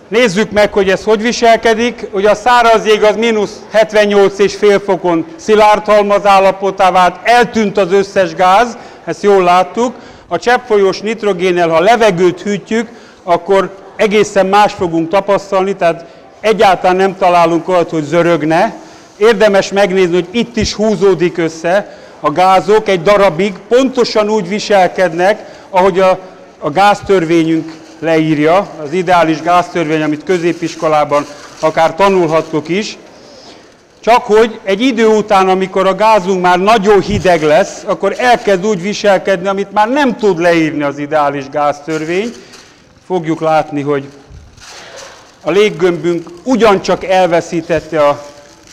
Nézzük meg, hogy ez hogy viselkedik. Ugye a száraz jég az mínusz 78,5 fokon szilárd halmaz állapotá vált, eltűnt az összes gáz, ezt jól láttuk. A cseppfolyós nitrogénnel, ha levegőt hűtjük, akkor egészen más fogunk tapasztalni, tehát egyáltalán nem találunk olyat, hogy zörögne. Érdemes megnézni, hogy itt is húzódik össze a gázok egy darabig, pontosan úgy viselkednek, ahogy a, a gáztörvényünk leírja, az ideális gáztörvény, amit középiskolában akár tanulhattok is, csak hogy egy idő után, amikor a gázunk már nagyon hideg lesz, akkor elkezd úgy viselkedni, amit már nem tud leírni az ideális gáztörvény. Fogjuk látni, hogy a léggömbünk ugyancsak elveszítette a,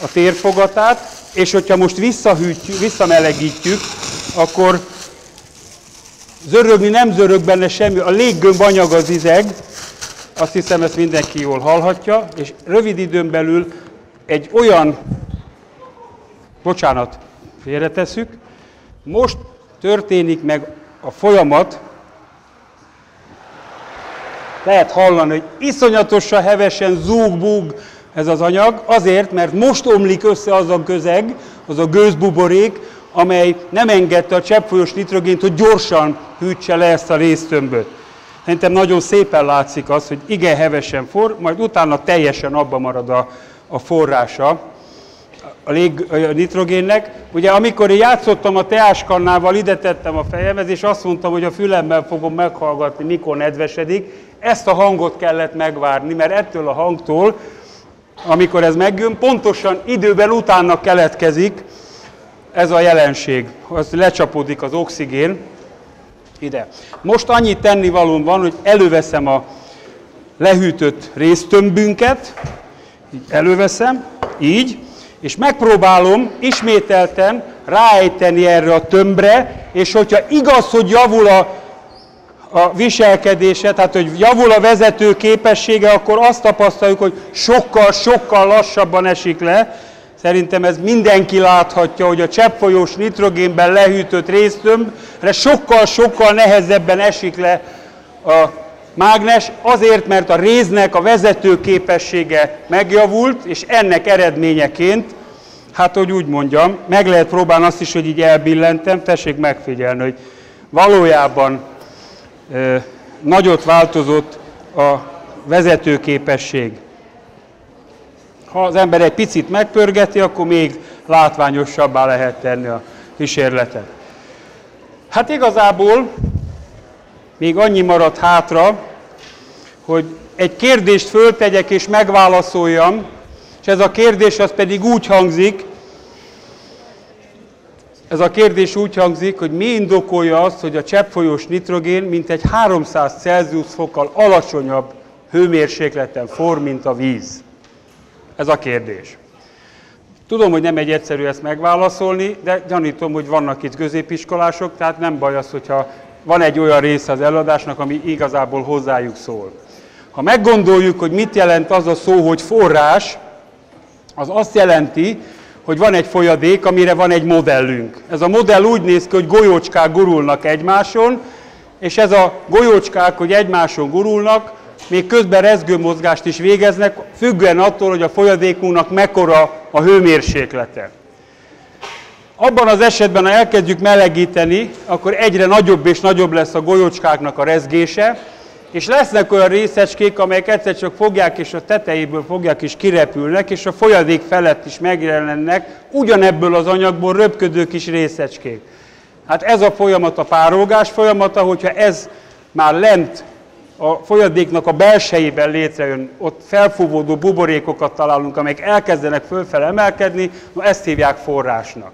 a térfogatát, és hogyha most visszamelegítjük, akkor Zörögni nem zörög benne semmi, a léggömb anyag az izeg, azt hiszem ezt mindenki jól hallhatja, és rövid időn belül egy olyan, bocsánat, félretesszük, most történik meg a folyamat, lehet hallani, hogy iszonyatosan hevesen zúg-búg ez az anyag, azért, mert most omlik össze az a közeg, az a gőzbuborék, amely nem engedte a cseppfolyós nitrogént, hogy gyorsan hűtse le ezt a résztömböt. Szerintem nagyon szépen látszik az, hogy igen hevesen for, majd utána teljesen abba marad a, a forrása a, lég, a nitrogénnek. Ugye amikor én játszottam a teáskannával, ide tettem a fejemhez, és azt mondtam, hogy a fülemmel fogom meghallgatni, mikor nedvesedik, ezt a hangot kellett megvárni, mert ettől a hangtól, amikor ez megjön, pontosan időben utána keletkezik ez a jelenség. Az lecsapódik az oxigén ide. Most annyit tennivalóm van, hogy előveszem a lehűtött résztömbünket, így előveszem, így, és megpróbálom ismételten ráejteni erre a tömbre, és hogyha igaz, hogy javul a a viselkedése, tehát hogy javul a vezető képessége, akkor azt tapasztaljuk, hogy sokkal-sokkal lassabban esik le. Szerintem ez mindenki láthatja, hogy a cseppfolyós nitrogénben lehűtött résztömbre sokkal-sokkal nehezebben esik le a mágnes, azért, mert a réznek a vezető képessége megjavult, és ennek eredményeként, hát hogy úgy mondjam, meg lehet próbálni azt is, hogy így elbillentem, tessék megfigyelni, hogy valójában nagyot változott a vezetőképesség. Ha az ember egy picit megpörgeti, akkor még látványosabbá lehet tenni a kísérletet. Hát igazából még annyi maradt hátra, hogy egy kérdést föltegyek és megválaszoljam, és ez a kérdés az pedig úgy hangzik, ez a kérdés úgy hangzik, hogy mi indokolja azt, hogy a cseppfolyós nitrogén mintegy 300 Celsius fokkal alacsonyabb hőmérsékleten for, mint a víz. Ez a kérdés. Tudom, hogy nem egy egyszerű ezt megválaszolni, de gyanítom, hogy vannak itt középiskolások, tehát nem baj az, hogyha van egy olyan része az előadásnak, ami igazából hozzájuk szól. Ha meggondoljuk, hogy mit jelent az a szó, hogy forrás, az azt jelenti, hogy van egy folyadék, amire van egy modellünk. Ez a modell úgy néz ki, hogy golyócskák gurulnak egymáson, és ez a golyócskák, hogy egymáson gurulnak, még közben rezgőmozgást is végeznek, függően attól, hogy a folyadékunknak mekkora a hőmérséklete. Abban az esetben, ha elkezdjük melegíteni, akkor egyre nagyobb és nagyobb lesz a golyócskáknak a rezgése, és lesznek olyan részecskék, amelyek egyszer csak fogják, és a tetejéből fogják, és kirepülnek, és a folyadék felett is megjelennek ugyanebből az anyagból röpködő kis részecskék. Hát ez a folyamat a párolgás folyamata, hogyha ez már lent a folyadéknak a belsejében létrejön, ott felfúvódó buborékokat találunk, amelyek elkezdenek fölfel emelkedni, no ezt hívják forrásnak.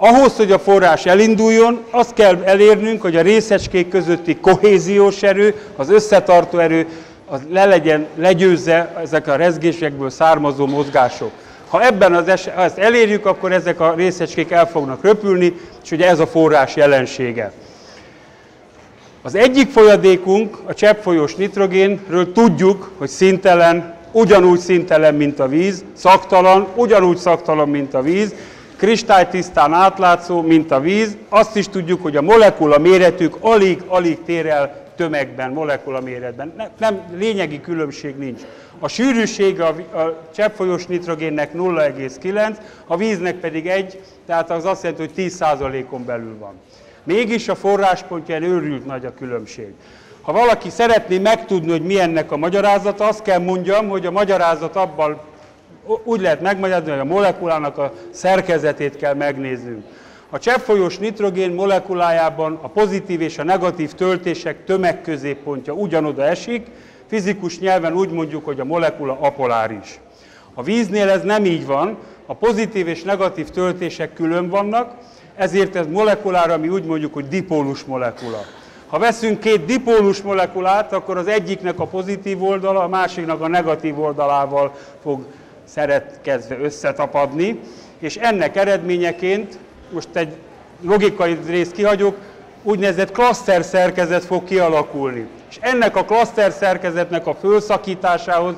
Ahhoz, hogy a forrás elinduljon, azt kell elérnünk, hogy a részecskék közötti kohéziós erő, az összetartó erő, az le legyen, legyőzze ezek a rezgésekből származó mozgások. Ha ebben az eset, ha ezt elérjük, akkor ezek a részecskék el fognak röpülni, és ugye ez a forrás jelensége. Az egyik folyadékunk, a cseppfolyós nitrogénről tudjuk, hogy szintelen, ugyanúgy szintelen, mint a víz, szaktalan, ugyanúgy szaktalan, mint a víz, kristálytisztán átlátszó, mint a víz. Azt is tudjuk, hogy a molekula méretük alig-alig tér el tömegben, molekula méretben. Nem, nem, lényegi különbség nincs. A sűrűsége a, a cseppfolyós nitrogénnek 0,9, a víznek pedig 1, tehát az azt jelenti, hogy 10%-on belül van. Mégis a forráspontján őrült nagy a különbség. Ha valaki szeretné megtudni, hogy mi ennek a magyarázata, azt kell mondjam, hogy a magyarázat abban úgy lehet megmagyarázni, hogy a molekulának a szerkezetét kell megnéznünk. A cseppfolyós nitrogén molekulájában a pozitív és a negatív töltések tömegközéppontja ugyanoda esik, fizikus nyelven úgy mondjuk, hogy a molekula apoláris. A víznél ez nem így van, a pozitív és negatív töltések külön vannak, ezért ez molekulára mi úgy mondjuk, hogy dipólus molekula. Ha veszünk két dipólus molekulát, akkor az egyiknek a pozitív oldala, a másiknak a negatív oldalával fog szeretkezve összetapadni, és ennek eredményeként, most egy logikai részt kihagyok, úgynevezett klaszter szerkezet fog kialakulni. És ennek a klaszter szerkezetnek a fölszakításához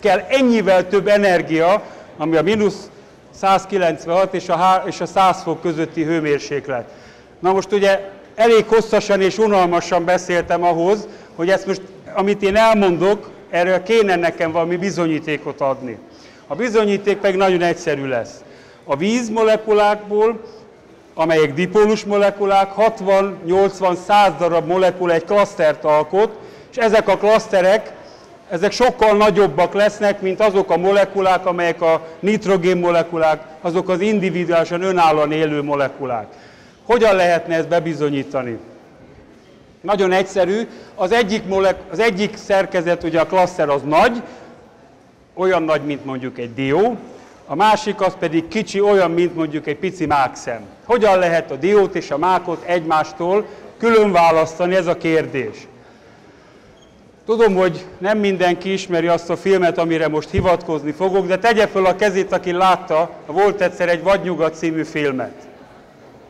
kell ennyivel több energia, ami a mínusz 196 és a, és a 100 fok közötti hőmérséklet. Na most ugye elég hosszasan és unalmasan beszéltem ahhoz, hogy ezt most, amit én elmondok, erről kéne nekem valami bizonyítékot adni. A bizonyíték pedig nagyon egyszerű lesz. A vízmolekulákból, amelyek dipólus molekulák, 60-80-100 darab molekula egy klasztert alkot, és ezek a klaszterek, ezek sokkal nagyobbak lesznek, mint azok a molekulák, amelyek a nitrogén molekulák, azok az individuálisan önállóan élő molekulák. Hogyan lehetne ezt bebizonyítani? Nagyon egyszerű. Az egyik, molek, az egyik szerkezet, ugye a klasszer az nagy, olyan nagy, mint mondjuk egy dió, a másik az pedig kicsi, olyan, mint mondjuk egy pici mákszem. Hogyan lehet a diót és a mákot egymástól külön választani, ez a kérdés. Tudom, hogy nem mindenki ismeri azt a filmet, amire most hivatkozni fogok, de tegye föl a kezét, aki látta, volt egyszer egy Vadnyugat című filmet.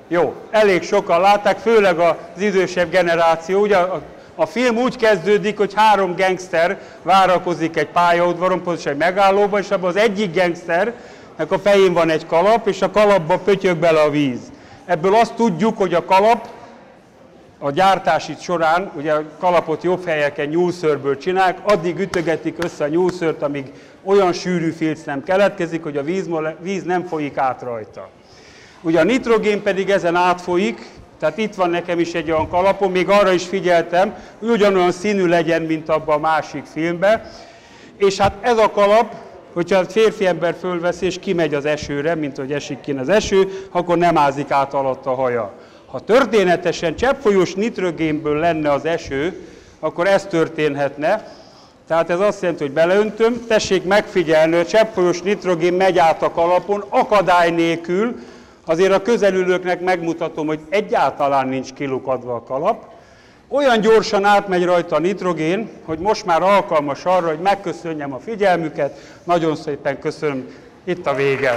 Jó, elég sokan látták, főleg az idősebb generáció. Ugye a, a film úgy kezdődik, hogy három gangster várakozik egy pályaudvaron, pontosan egy megállóban, és abban az egyik gangsternek a fején van egy kalap, és a kalapba pötyög bele a víz. Ebből azt tudjuk, hogy a kalap a gyártási során, ugye a kalapot jobb helyeken nyúlszörből csinálják, addig ütögetik össze a nyúlszört, amíg olyan sűrű filc nem keletkezik, hogy a víz, víz nem folyik át rajta. Ugye a nitrogén pedig ezen átfolyik, tehát itt van nekem is egy olyan kalapom, még arra is figyeltem, hogy ugyanolyan színű legyen, mint abban a másik filmben. És hát ez a kalap, hogyha a férfi ember fölveszi és kimegy az esőre, mint hogy esik ki az eső, akkor nem ázik át alatt a haja. Ha történetesen cseppfolyós nitrogénből lenne az eső, akkor ez történhetne. Tehát ez azt jelenti, hogy beleöntöm, tessék megfigyelni, hogy cseppfolyós nitrogén megy át a kalapon, akadály nélkül, azért a közelülőknek megmutatom, hogy egyáltalán nincs kilukadva a kalap. Olyan gyorsan átmegy rajta a nitrogén, hogy most már alkalmas arra, hogy megköszönjem a figyelmüket. Nagyon szépen köszönöm, itt a vége.